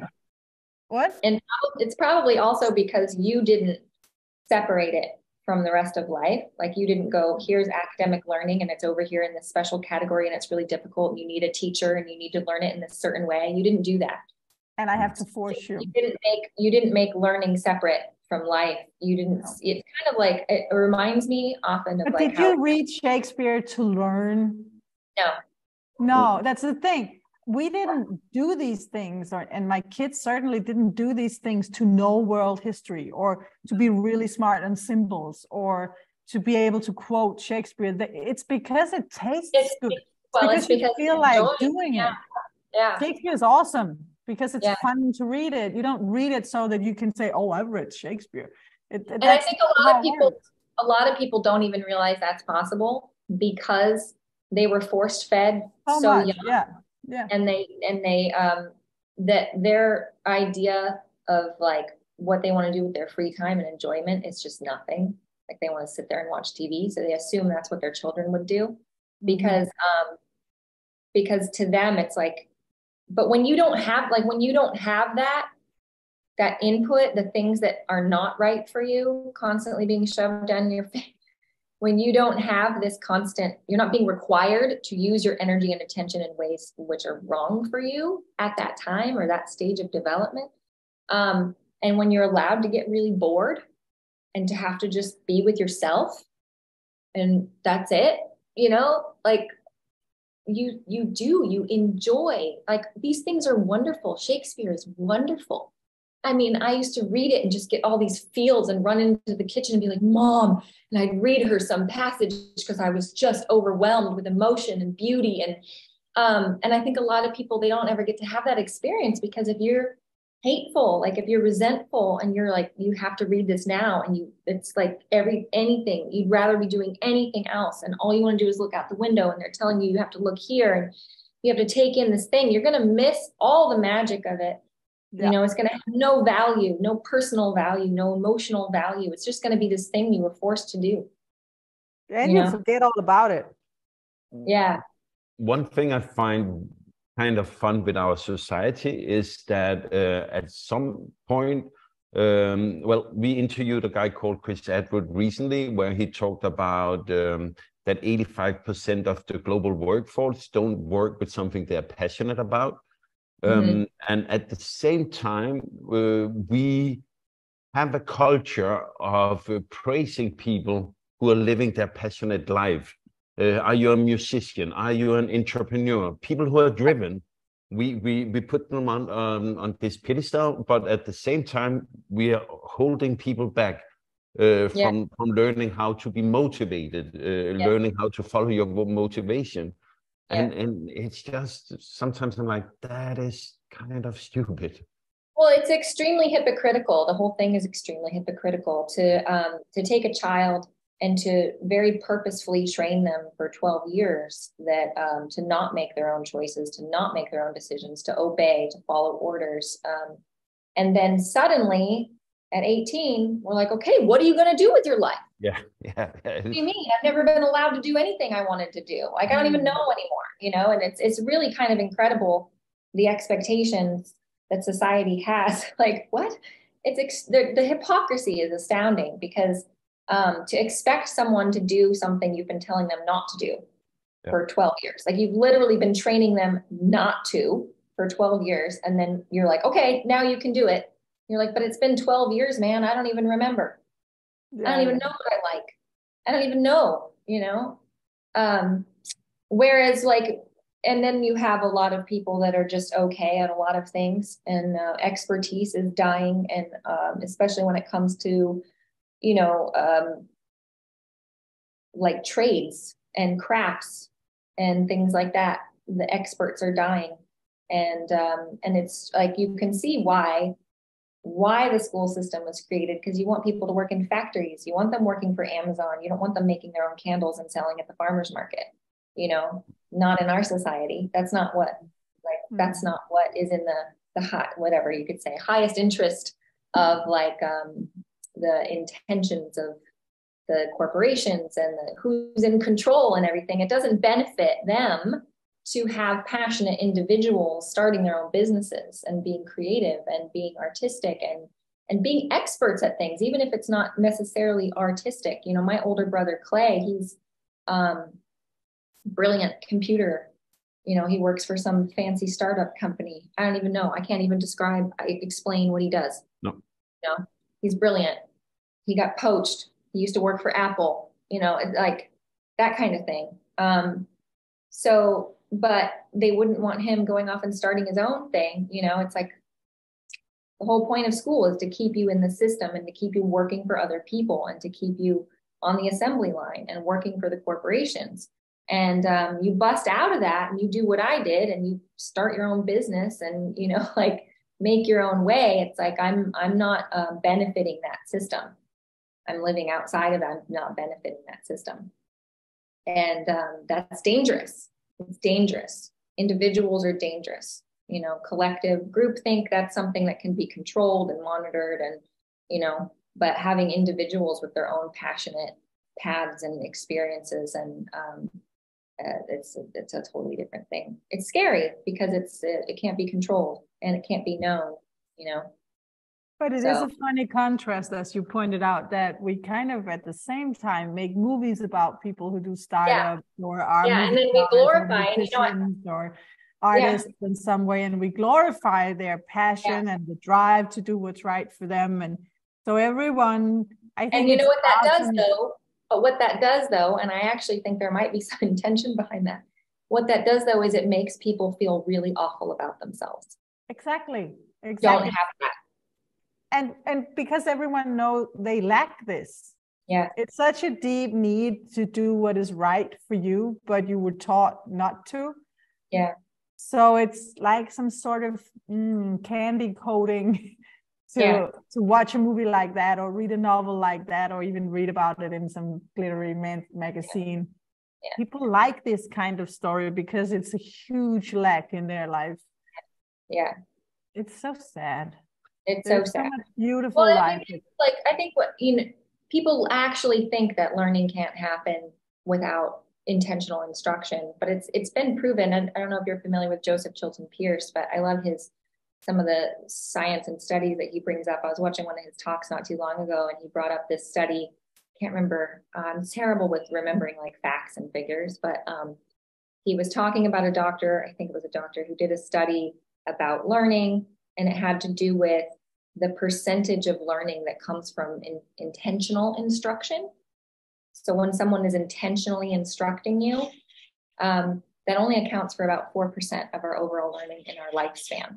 what? And it's probably also because you didn't separate it from the rest of life. Like you didn't go, here's academic learning and it's over here in this special category and it's really difficult and you need a teacher and you need to learn it in this certain way. You didn't do that. And I have to force you. You didn't make you didn't make learning separate from life. You didn't no. it's kind of like it reminds me often of but like did you read Shakespeare to learn? No. No, that's the thing we didn't do these things or, and my kids certainly didn't do these things to know world history or to be really smart on symbols or to be able to quote shakespeare it's because it tastes it's, good well, because, because you feel like doing yeah. it yeah shakespeare is awesome because it's yeah. fun to read it. You don't read it so that you can say oh i've read shakespeare. It, and i think a lot of people a lot of people don't even realize that's possible because they were forced fed so, so much, young. Yeah. Yeah. And they and they um that their idea of like what they want to do with their free time and enjoyment is just nothing. Like they want to sit there and watch tv so they assume that's what their children would do. Mm-hmm. because um because to them it's like but when you don't have like when you don't have that that input the things that are not right for you constantly being shoved down your face when you don't have this constant, you're not being required to use your energy and attention in ways which are wrong for you at that time or that stage of development. Um, and when you're allowed to get really bored and to have to just be with yourself and that's it, you know, like you you do you enjoy like these things are wonderful shakespeare is wonderful I mean, I used to read it and just get all these feels and run into the kitchen and be like, Mom. And I'd read her some passage because I was just overwhelmed with emotion and beauty. And um, and I think a lot of people they don't ever get to have that experience because if you're hateful, like if you're resentful and you're like, you have to read this now, and you it's like every anything, you'd rather be doing anything else. And all you want to do is look out the window and they're telling you you have to look here and you have to take in this thing, you're gonna miss all the magic of it yeah. You know, it's going to have no value, no personal value, no emotional value. It's just going to be this thing you were forced to do. And you, you forget all about it. Yeah. One thing I find kind of fun with our society is that uh, at some point, um, well, we interviewed a guy called Chris Atwood recently, where he talked about um, that 85% of the global workforce don't work with something they're passionate about. Um, mm-hmm. And at the same time, uh, we have a culture of uh, praising people who are living their passionate life. Uh, are you a musician? Are you an entrepreneur? People who are driven. We, we, we put them on, um, on this pedestal, but at the same time, we are holding people back uh, from, yeah. from learning how to be motivated, uh, yeah. learning how to follow your motivation and and it's just sometimes i'm like that is kind of stupid well it's extremely hypocritical the whole thing is extremely hypocritical to um, to take a child and to very purposefully train them for 12 years that um, to not make their own choices to not make their own decisions to obey to follow orders um, and then suddenly at 18 we're like okay what are you going to do with your life? Yeah [laughs] yeah what do you mean? I've never been allowed to do anything i wanted to do. Like i don't even know anymore you know and it's it's really kind of incredible the expectations that society has. [laughs] Like what? It's ex- the, the hypocrisy is astounding because um, to expect someone to do something you've been telling them not to do yeah. for 12 years like you've literally been training them not to for 12 years and then you're like okay now you can do it you're like, but it's been 12 years, man. I don't even remember. Yeah. I don't even know what I like. I don't even know, you know? Um, whereas like, and then you have a lot of people that are just okay at a lot of things and uh, expertise is dying. And um, especially when it comes to, you know, um, like trades and crafts and things like that, the experts are dying. And um, and it's like you can see why why the school system was created because you want people to work in factories. You want them working for amazon. You don't want them making their own candles and selling at the farmers market you know? Not in our society. That's not what like mm-hmm. that's not what is in the the hot whatever you could say highest interest of like um the intentions of the corporations and the, who's in control and everything it doesn't benefit them to have passionate individuals starting their own businesses and being creative and being artistic and and being experts at things even if it's not necessarily artistic. You know my older brother clay he's um brilliant computer. You know he works for some fancy startup company. I don't even know. I can't even describe I explain what he does. No. No he's brilliant he got poached he used to work for apple you know like that kind of thing um so but they wouldn't want him going off and starting his own thing. You know, it's like the whole point of school is to keep you in the system and to keep you working for other people and to keep you on the assembly line and working for the corporations. And um, you bust out of that and you do what I did and you start your own business and you know [laughs] like make your own way. It's like I'm I'm not uh, benefiting that system. I'm living outside of that. I'm not benefiting that system, and um, that's dangerous it's dangerous. Individuals are dangerous. You know, collective group think that's something that can be controlled and monitored and, you know, but having individuals with their own passionate paths and experiences and um, uh, it's it's a totally different thing. It's scary because it's it, it can't be controlled and it can't be known, you know. But it so. is a funny contrast, as you pointed out, that we kind of at the same time make movies about people who do startups yeah. or are yeah, and then we glorify and you know or artists yeah. in some way, and we glorify their passion yeah. and the drive to do what's right for them. And so everyone, I think, and you know what that does though. But what that does though, and I actually think there might be some [laughs] intention behind that. What that does though is it makes people feel really awful about themselves. Exactly. Exactly. Don't have that and and because everyone know they lack this yeah it's such a deep need to do what is right for you but you were taught not to yeah so it's like some sort of mm, candy coating [laughs] to yeah. to watch a movie like that or read a novel like that or even read about it in some glittery man- magazine yeah. Yeah. people like this kind of story because it's a huge lack in their life yeah it's so sad it's There's so sad. So beautiful well, life. I like I think what you know, people actually think that learning can't happen without intentional instruction, but it's it's been proven. And I don't know if you're familiar with Joseph Chilton Pearce, but I love his some of the science and studies that he brings up. I was watching one of his talks not too long ago, and he brought up this study. Can't remember. I'm terrible with remembering like facts and figures, but um, he was talking about a doctor. I think it was a doctor who did a study about learning and it had to do with the percentage of learning that comes from in, intentional instruction. So when someone is intentionally instructing you, um, that only accounts for about 4% of our overall learning in our lifespan.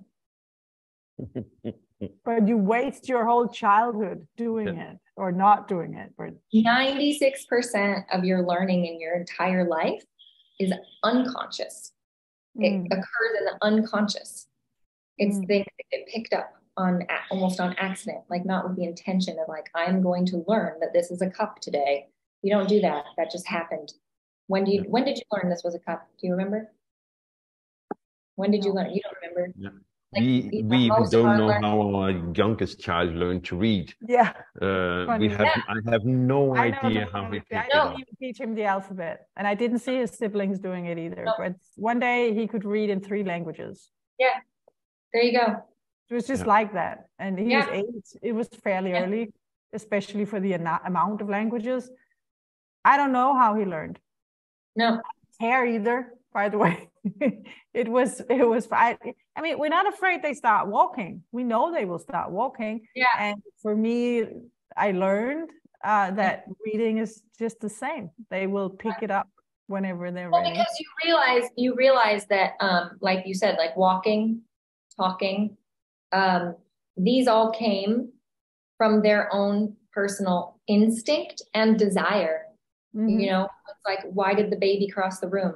[laughs] but you waste your whole childhood doing yeah. it or not doing it. Or... 96% of your learning in your entire life is unconscious. Mm. It occurs in the unconscious. It's mm. things that get picked up on almost on accident, like not with the intention of like, I'm going to learn that this is a cup today. You don't do that. That just happened. When do you when did you learn this was a cup? Do you remember? When did you learn? You don't remember? Yeah. Like, we we don't know how our youngest child learned to read. Yeah. Uh, we have yeah. I have no I idea how he I didn't even teach him the alphabet, and I didn't see his siblings doing it either. No. But one day he could read in three languages. Yeah, there you go. It was just yeah. like that. And he yeah. was eight. It was fairly yeah. early, especially for the amount of languages. I don't know how he learned. No. Hair either, by the way. [laughs] it was, it was, I, I mean, we're not afraid they start walking. We know they will start walking. Yeah. And for me, I learned uh, that reading is just the same. They will pick it up whenever they're well, ready. Because you realize, you realize that, um, like you said, like walking talking. Um, these all came from their own personal instinct and desire. Mm-hmm. You know, it's like, why did the baby cross the room?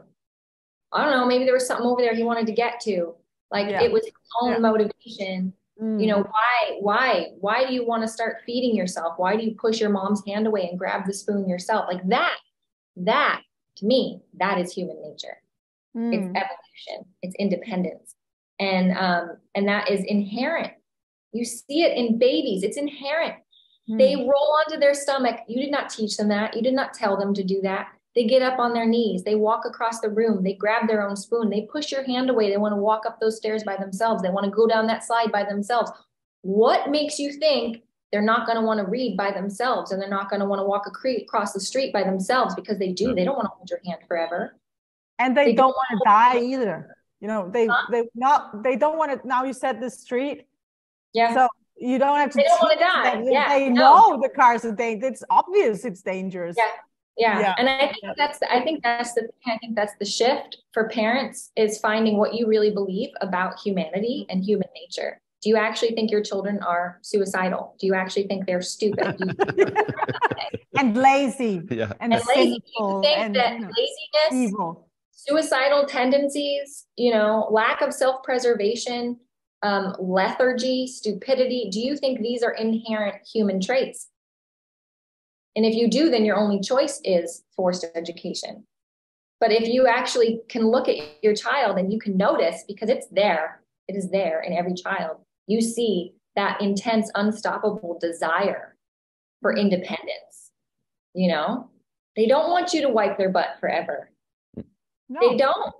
I don't know. Maybe there was something over there he wanted to get to. Like Yeah. it was his own Yeah. motivation. Mm. You know, why, why, why do you want to start feeding yourself? Why do you push your mom's hand away and grab the spoon yourself? Like that, that to me, that is human nature. It's Mm. evolution. It's independence. And um, and that is inherent. You see it in babies. It's inherent. They Mm. roll onto their stomach. You did not teach them that. You did not tell them to do that. They get up on their knees. They walk across the room. They grab their own spoon. They push your hand away. They want to walk up those stairs by themselves. They want to go down that slide by themselves. What makes you think they're not going to want to read by themselves and they're not going to want to walk across the street by themselves because they do. They don't want to hold your hand forever. and they they don't don't want to die either. You know, they Huh? they not they don't want to. Now you said the street, Yeah. so you don't have to. They don't wanna die. them. Yeah, they no. know the cars are dangerous. It's obvious it's dangerous. Yeah. Yeah. Yeah. And I think Yeah. that's the, I think that's the I think that's the shift for parents is finding what you really believe about humanity and human nature. Do you actually think your children are suicidal? Do you actually think they're stupid? Do you [laughs] and lazy Yeah. and, and lazy? Do you think and that you know, laziness, evil. suicidal tendencies, you know, lack of self-preservation, um, lethargy, stupidity, do you think these are inherent human traits? And if you do, then your only choice is forced education. But if you actually can look at your child and you can notice because it's there, it is there in every child, you see that intense, unstoppable desire for independence. You know, they don't want you to wipe their butt forever. No. They don't,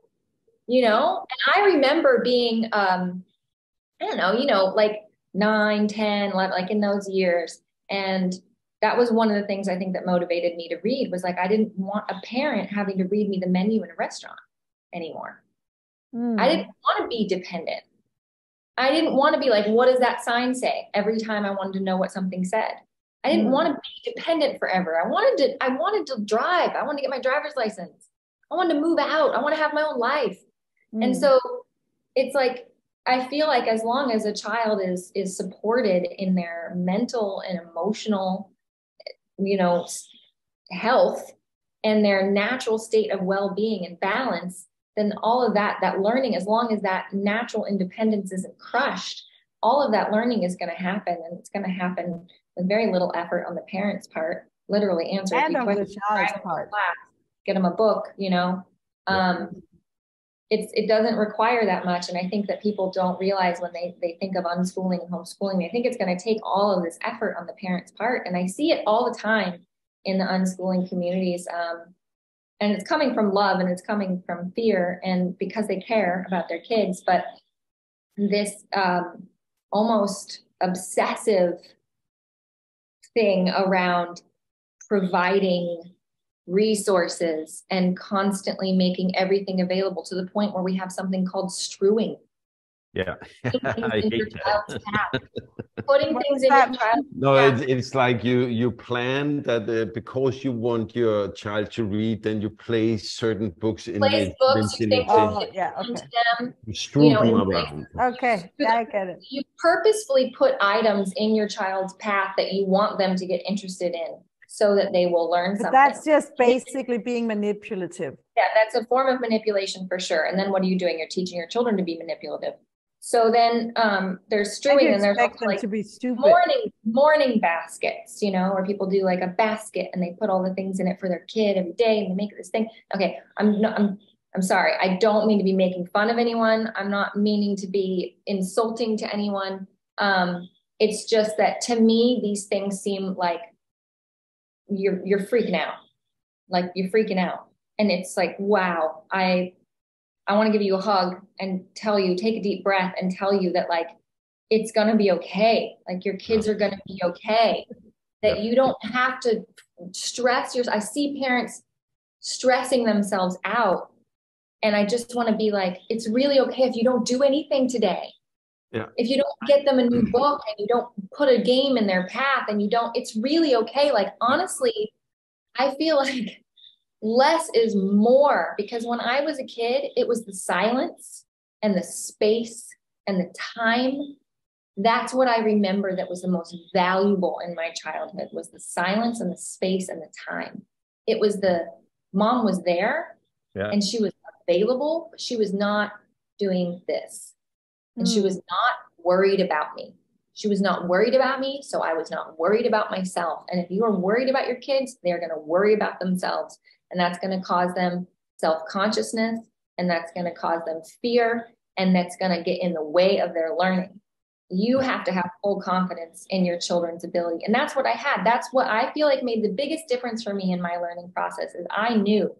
you know? And I remember being, um, I don't know, you know, like nine, 10, 11, like in those years. And that was one of the things I think that motivated me to read was like, I didn't want a parent having to read me the menu in a restaurant anymore. Mm. I didn't want to be dependent. I didn't want to be like, what does that sign say? Every time I wanted to know what something said. I didn't Mm. want to be dependent forever. I wanted to, I wanted to drive. I wanted to get my driver's license. I wanted to move out. I want to have my own life. And Mm. so it's like I feel like as long as a child is is supported in their mental and emotional you know health and their natural state of well-being and balance then all of that that learning as long as that natural independence isn't crushed all of that learning is going to happen. And it's going to happen with very little effort on the parents part literally answer and few of the questions child's drive them to part. class, get them a book you know? Um it's it doesn't require that much. And i think that people don't realize when they they think of unschooling and homeschooling they think it's going to take all of this effort on the parents part. And i see it all the time in the unschooling communities um, and it's coming from love and it's coming from fear and because they care about their kids. But this um, almost obsessive thing around providing resources and constantly making everything available to the point where we have something called strewing. Yeah. Putting I things in [laughs] your hate that. child's path. [laughs] Putting things in your that child. No, it's, it's like you you plan that uh, because you want your child to read, then you place certain books in Place the books you think. Oh, yeah, okay. into them. You strew you know, them around. Okay, [laughs] yeah, I get it. You purposefully put items in your child's path that you want them to get interested in so that they will learn But something. that's just basically being manipulative. Yeah, that's a form of manipulation for sure. And then what are you doing? You're teaching your children to be manipulative. So then um, there's And strewing and there's also like to be stupid. morning morning baskets, you know, where people do like a basket and they put all the things in it for their kid every day and they make this thing. Okay, I'm no, I'm I'm sorry. I don't mean to be making fun of anyone. I'm not meaning to be insulting to anyone. Um, it's just that to me, these things seem like you're you're freaking out, like you're freaking out, and it's like, wow, I I want to give you a hug and tell you, take a deep breath and tell you that like it's gonna be okay. Like your kids are gonna be okay. That you don't have to stress your. I see parents stressing themselves out, and I just want to be like, it's really okay if you don't do anything today. Yeah. If you don't get them a new mm-hmm. book and you don't put a game in their path and you don't, it's really okay. Like honestly, I feel [laughs] like less is more because when I was a kid, it was the silence and the space and the time. That's what I remember that was the most valuable in my childhood was the silence and the space and the time. It was the mom was there Yeah. and she was available, but she was not doing this. And she was mm. not worried about me. She was not worried about me, so I was not worried about myself. And if you are worried about your kids, they're going to worry about themselves, and that's going to cause them self consciousness, and that's going to cause them fear, and that's going to get in the way of their learning. You have to have full confidence in your children's ability. And that's what I had. That's what I feel like made the biggest difference for me in my learning process is I knew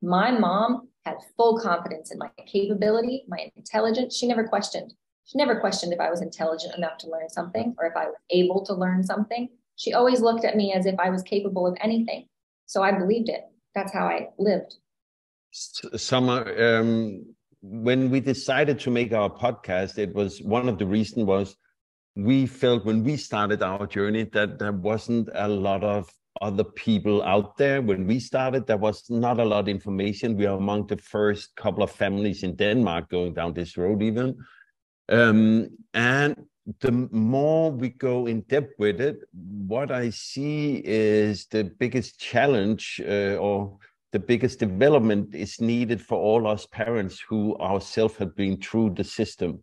my mom had full confidence in my capability, my intelligence. She never questioned. She never questioned if I was intelligent enough to learn something or if I was able to learn something. She always looked at me as if I was capable of anything. So I believed it. That's how I lived. Summer, um, when we decided to make our podcast, it was one of the reasons was we felt when we started our journey that there wasn't a lot of other people out there. When we started, there was not a lot of information. We are among the first couple of families in Denmark going down this road, even. Um, and the more we go in depth with it, what I see is the biggest challenge uh, or the biggest development is needed for all us parents who ourselves have been through the system.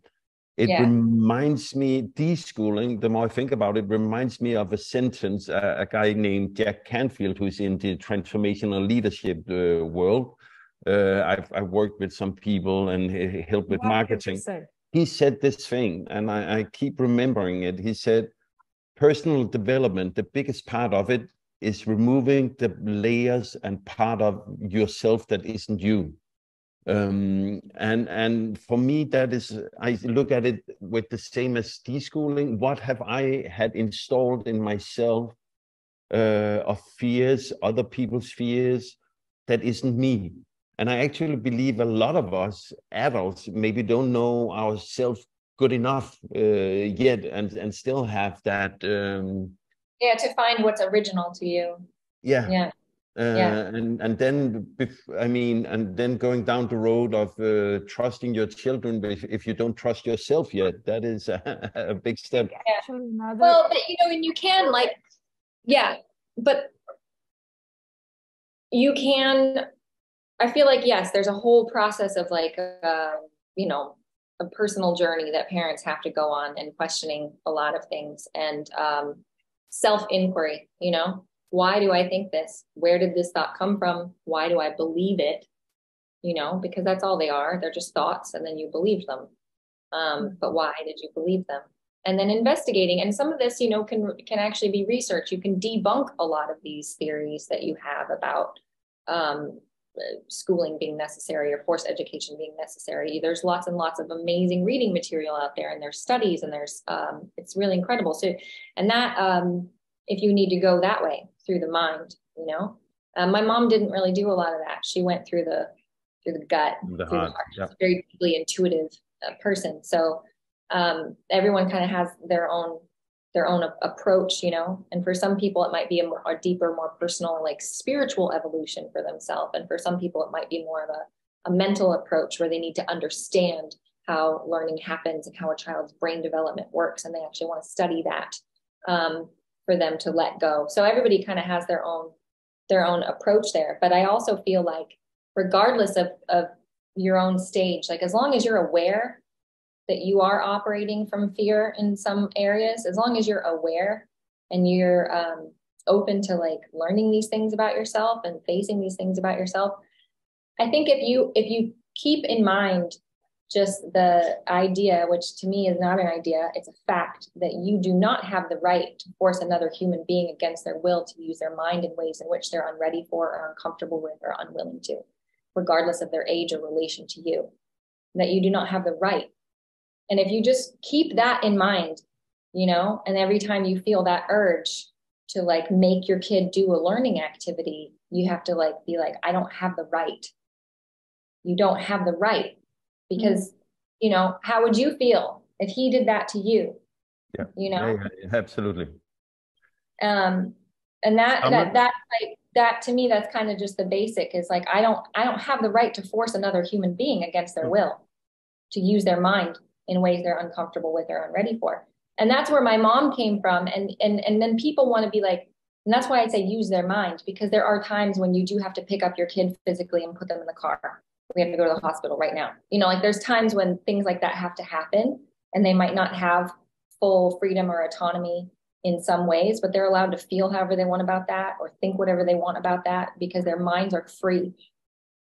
It yeah. reminds me, deschooling, the more I think about it, reminds me of a sentence, uh, a guy named Jack Canfield, who's in the transformational leadership uh, world. Uh, I've, I've, worked with some people and helped with marketing he said this thing, and I, I keep remembering it. He said, personal development, the biggest part of it is removing the layers and part of yourself that isn't you. Um, and and for me, that is, I look at it with the same as deschooling. What have I had installed in myself uh, of fears, other people's fears, that isn't me? And I actually believe a lot of us adults maybe don't know ourselves good enough uh, yet and, and still have that. Um, yeah, to find what's original to you. Yeah. Yeah. Uh, yeah. and and then I mean, and then going down the road of uh, trusting your children, but if, if you don't trust yourself yet, that is a, [laughs] a big step. Yeah. Well, but you know, and you can like, yeah, but you can I feel like yes, there's a whole process of like uh, you know a personal journey that parents have to go on and questioning a lot of things and um, self inquiry. You know, why do I think this? Where did this thought come from? Why do I believe it? You know, because that's all they are. They're just thoughts, and then you believe them. Um, but why did you believe them? And then investigating, and some of this, you know, can can actually be research. You can debunk a lot of these theories that you have about um, schooling being necessary or forced education being necessary. There's lots and lots of amazing reading material out there, and there's studies, and there's um, it's really incredible. So, and that um, if you need to go that way through the mind, you know, um, my mom didn't really do a lot of that. She went through the through the gut, the through heart. the heart. She's a very deeply intuitive uh, person. So um, everyone kind of has their own their own a- approach, you know. And for some people, it might be a, more, a deeper, more personal, like spiritual evolution for themselves. And for some people, it might be more of a, a mental approach where they need to understand how learning happens and how a child's brain development works. And they actually want to study that um, for them to let go. So everybody kind of has their own their own approach there. But I also feel like regardless of, of your own stage, like as long as you're aware that you are operating from fear in some areas, as long as you're aware and you're um, open to like learning these things about yourself and facing these things about yourself, I think if you if you keep in mind just the idea, which to me is not an idea, it's a fact that you do not have the right to force another human being against their will to use their mind in ways in which they're unready for or uncomfortable with or unwilling to, regardless of their age or relation to you. That you do not have the right and if you just keep that in mind, you know, and every time you feel that urge to like make your kid do a learning activity, you have to like be like, I don't have the right. You don't have the right because, mm-hmm. you know, how would you feel if he did that to you? Yeah. You know, yeah, yeah, absolutely. Um, and that, I'm that, that, like, that to me, that's kind of just the basic is like, I don't, I don't have the right to force another human being against their mm-hmm. will to use their mind in ways they're uncomfortable with or unready for. And that's where my mom came from. And and and then people want to be like, and that's why I say use their mind because there are times when you do have to pick up your kid physically and put them in the car. We have to go to the hospital right now. You know, like there's times when things like that have to happen. and they might not have full freedom or autonomy in some ways, but they're allowed to feel however they want about that or think whatever they want about that because their minds are free.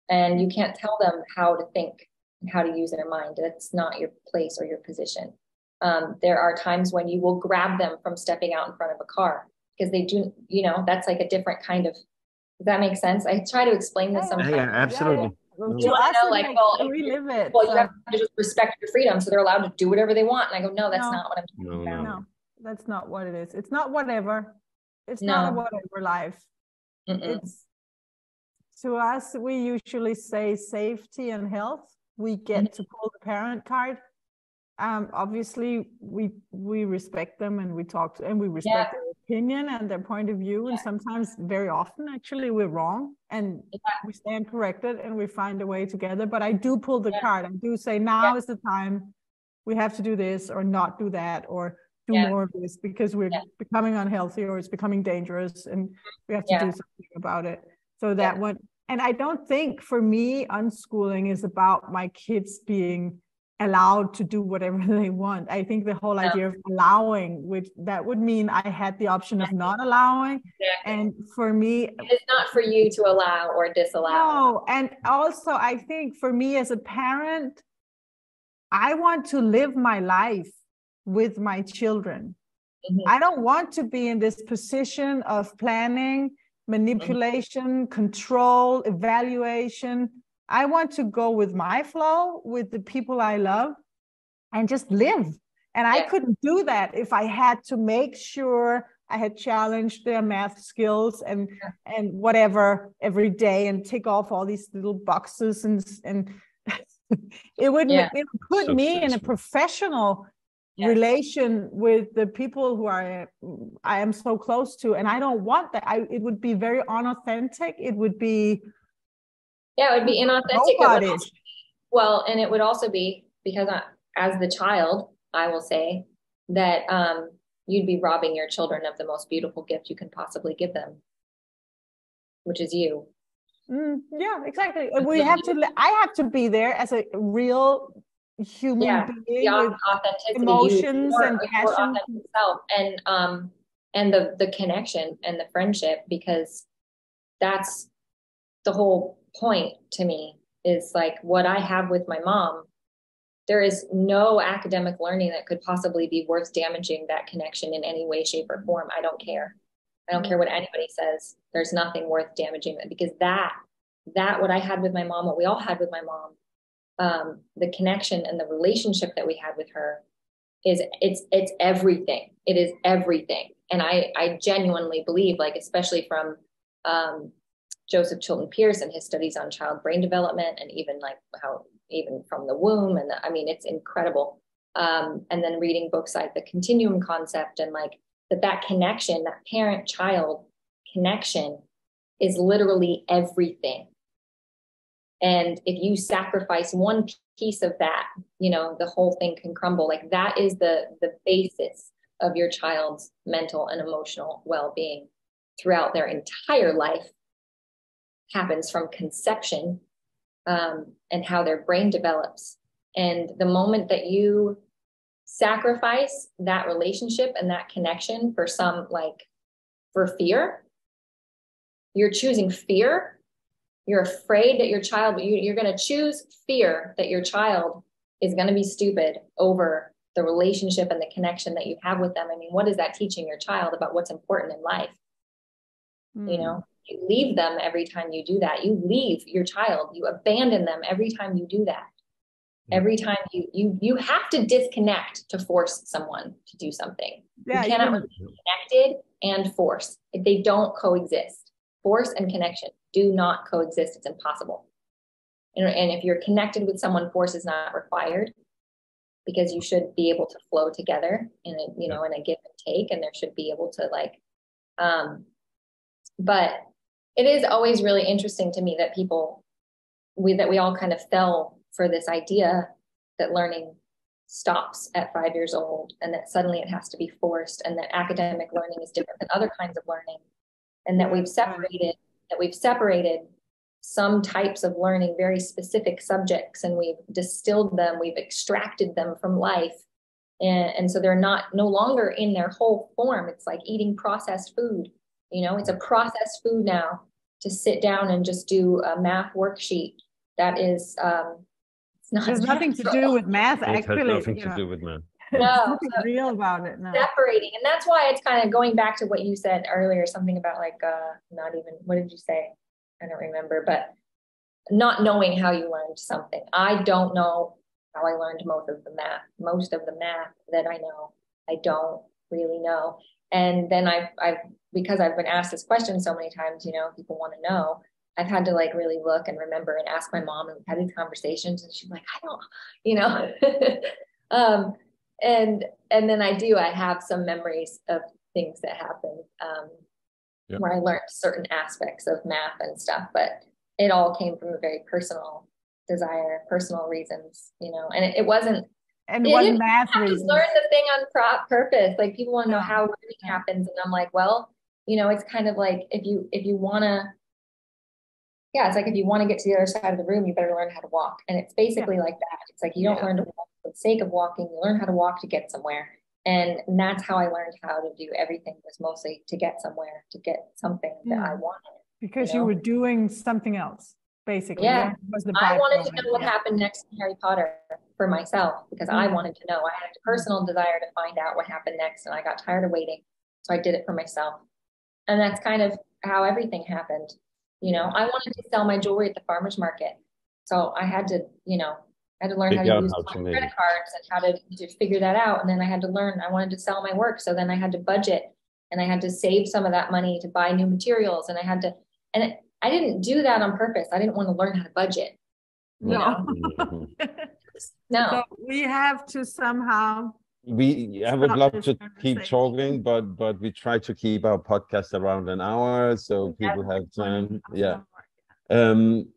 And you can't tell them how to think and how to use their mind. That's not your place or your position. Um, there are times when you will grab them from stepping out in front of a car because they do, you know, that's like a different kind of. Does that make sense? I try to explain this sometimes. Yeah, absolutely. Well, You to us, know, like, like, well, we live it. Well, you have to just respect your freedom, so they're allowed to do whatever they want. And I go, no, that's No. not what I'm talking No, about. no. no, that's not what it is. It's not whatever. It's not a whatever life. Mm-mm. It's to us, we usually say safety and health. We get to pull the parent card. Um, obviously, we we respect them and we talk to and we respect their opinion and their point of view. And sometimes, very often, actually, we're wrong and Yeah. we stand corrected and we find a way together. But I do pull the Yeah. card. I do say now is the time we have to do this or not do that or do Yeah. more of this because we're Yeah. becoming unhealthy or it's becoming dangerous and we have to Yeah. do something about it. So that one, and I don't think for me, unschooling is about my kids being allowed to do whatever [laughs] they want. I think the whole No. idea of allowing, which that would mean I had the option of not allowing. Exactly. And for me, It's not for you to allow or disallow. no, and also I think for me as a parent, I want to live my life with my children. Mhm. I don't want to be in this position of planning, manipulation, control, evaluation. I want to go with my flow, with the people I love, and just live. And I Yeah. couldn't do that if I had to make sure I had challenged their math skills and and whatever every day and tick off all these little boxes and and [laughs] it would Yeah. it would put me in a professional Yeah. relation with the people who are I am so close to and I don't want that I it would be very unauthentic it would be Yeah, it would be inauthentic. Would also- well, and it would also be because I, as the child, I will say that um, you'd be robbing your children of the most beautiful gift you can possibly give them, which is you. Mm, yeah, exactly. We have to. I have to be there as a real human Yeah, being with authenticity, emotions and passion. self, and um, and the the connection and the friendship, because that's the whole point to me. Is like what I have with my mom. There is no academic learning that could possibly be worth damaging that connection in any way, shape, or form. I don't care. I don't care what anybody says. There's nothing worth damaging that because that that what I had with my mom, what we all had with my mom, um, the connection and the relationship that we had with her is it's it's everything. It is everything. And I I genuinely believe, like especially from um, Joseph Chilton Pearce and his studies on child brain development, and even like how even from the womb, and the, I mean it's incredible. Um, and then reading books like the Continuum Concept and like that that connection, that parent child connection, is literally everything. And if you sacrifice one piece of that, you know, the whole thing can crumble. Like that is the the basis of your child's mental and emotional well-being throughout their entire life happens from conception um, and how their brain develops. And the moment that you sacrifice that relationship and that connection for some like for fear, you're choosing fear you're afraid that your child you, you're going to choose fear that your child is going to be stupid over the relationship and the connection that you have with them i mean what is that teaching your child about what's important in life Mm. you know you leave them every time you do that you leave your child you abandon them every time you do that every time you you you have to disconnect to force someone to do something yeah, you you cannot can- be connected and force. If they don't coexist. Force and connection do not coexist. It's impossible. And, and if you're connected with someone, force is not required because you should be able to flow together in a, you know, in a give and take, and there should be able to like, um, but it is always really interesting to me that people, we, that we all kind of fell for this idea that learning stops at five years old and that suddenly it has to be forced and that academic learning is different than other kinds of learning and that we've separated that we've separated some types of learning very specific subjects and we've distilled them we've extracted them from life And, and so they're not no longer in their whole form. It's like eating processed food. You know, it's a processed food now to sit down and just do a math worksheet. That is, um, it's not There's nothing to do with math, it actually. has nothing to know. do with math. No, nothing so real about it. No. Separating, and that's why it's kind of going back to what you said earlier. Something about like, uh, not even what did you say? I don't remember, but not knowing how you learned something. I don't know how I learned most of the math. Most of the math that I know, I don't really know. And then I've, I've because I've been asked this question so many times, you know, people want to know. I've had to like really look and remember and ask my mom and had these conversations, and she's like, I don't, you know. [laughs] um, and and then I do. I have some memories of things that happened um, yep. where I learned certain aspects of math and stuff, but it all came from a very personal desire, personal reasons, you know. And it, it wasn't. And wasn't math I just learned the thing on prop purpose. Like people want to know how learning happens, and I'm like, well, you know, it's kind of like if you if you want to. Yeah, it's like if you want to get to the other side of the room, you better learn how to walk. And it's basically yeah. like that. It's like you don't yeah. learn to walk for the sake of walking, you learn how to walk to get somewhere. And that's how I learned how to do everything was mostly to get somewhere, to get something that I hmm. wanted. Because you, know? you, were doing something else, basically. Yeah. I wanted to know what happened next in Harry Potter for myself because mm-hmm. I wanted to know. I had a personal desire to find out what happened next, and I got tired of waiting. So I did it for myself. And that's kind of how everything happened. You know, I wanted to sell my jewelry at the farmer's market. So I had to, you know, I had to learn how to use how to credit cards and how to, to figure that out. And then I had to learn, I wanted to sell my work. So then I had to budget and I had to save some of that money to buy new materials. And I had to, and it, I didn't do that on purpose. I didn't want to learn how to budget. No. [laughs] no. So we have to somehow. We I would love to keep talking, but but we try to keep our podcast around an hour so people have time. Yeah. Um,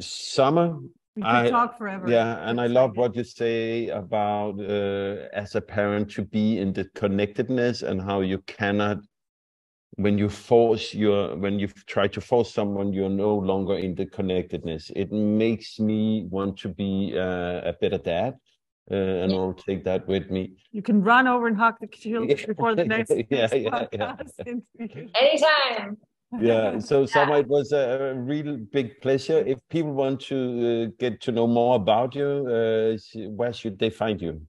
summer, we could I, talk forever. Yeah, and I love what you say about uh, as a parent to be in the connectedness and how you cannot when you force your when you try to force someone you're no longer in the connectedness it makes me want to be uh, a better dad uh, and yeah. I'll take that with me. You can run over and hug the [laughs] children before the next, yeah, yeah, yeah. [laughs] Anytime yeah so [laughs] Summer, it was a real big pleasure if people want to uh, get to know more about you uh, where should they find you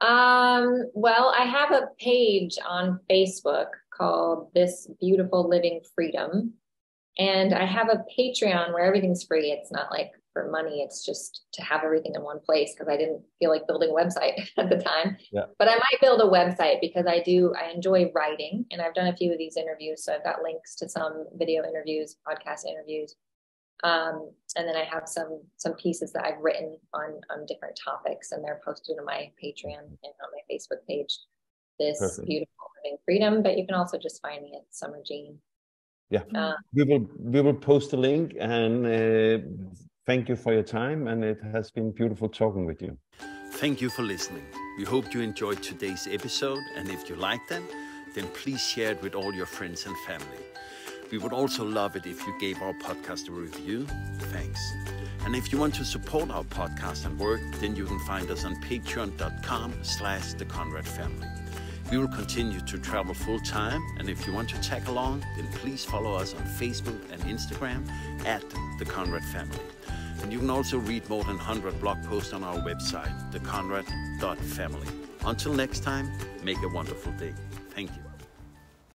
um well i have a page on facebook called this beautiful living freedom and i have a patreon where everything's free it's not like for money. It's just to have everything in one place because I didn't feel like building a website [laughs] at the time. Yeah. But I might build a website because I do, I enjoy writing and I've done a few of these interviews. So I've got links to some video interviews, podcast interviews. Um, and then I have some some pieces that I've written on on different topics and they're posted on my Patreon and on my Facebook page. This Perfect. beautiful living freedom, but you can also just find me at Summer Jean. Yeah, uh, we will we will post a link and uh, Thank you for your time, and it has been beautiful talking with you. Thank you for listening. We hope you enjoyed today's episode, and if you liked them, then please share it with all your friends and family. We would also love it if you gave our podcast a review. Thanks. And if you want to support our podcast and work, then you can find us on patreon.com slash the Conrad family. We will continue to travel full time, and if you want to tag along, then please follow us on Facebook and Instagram at the Conrad family. And you can also read more than 100 blog posts on our website, theconrad.family. Until next time, make a wonderful day. Thank you.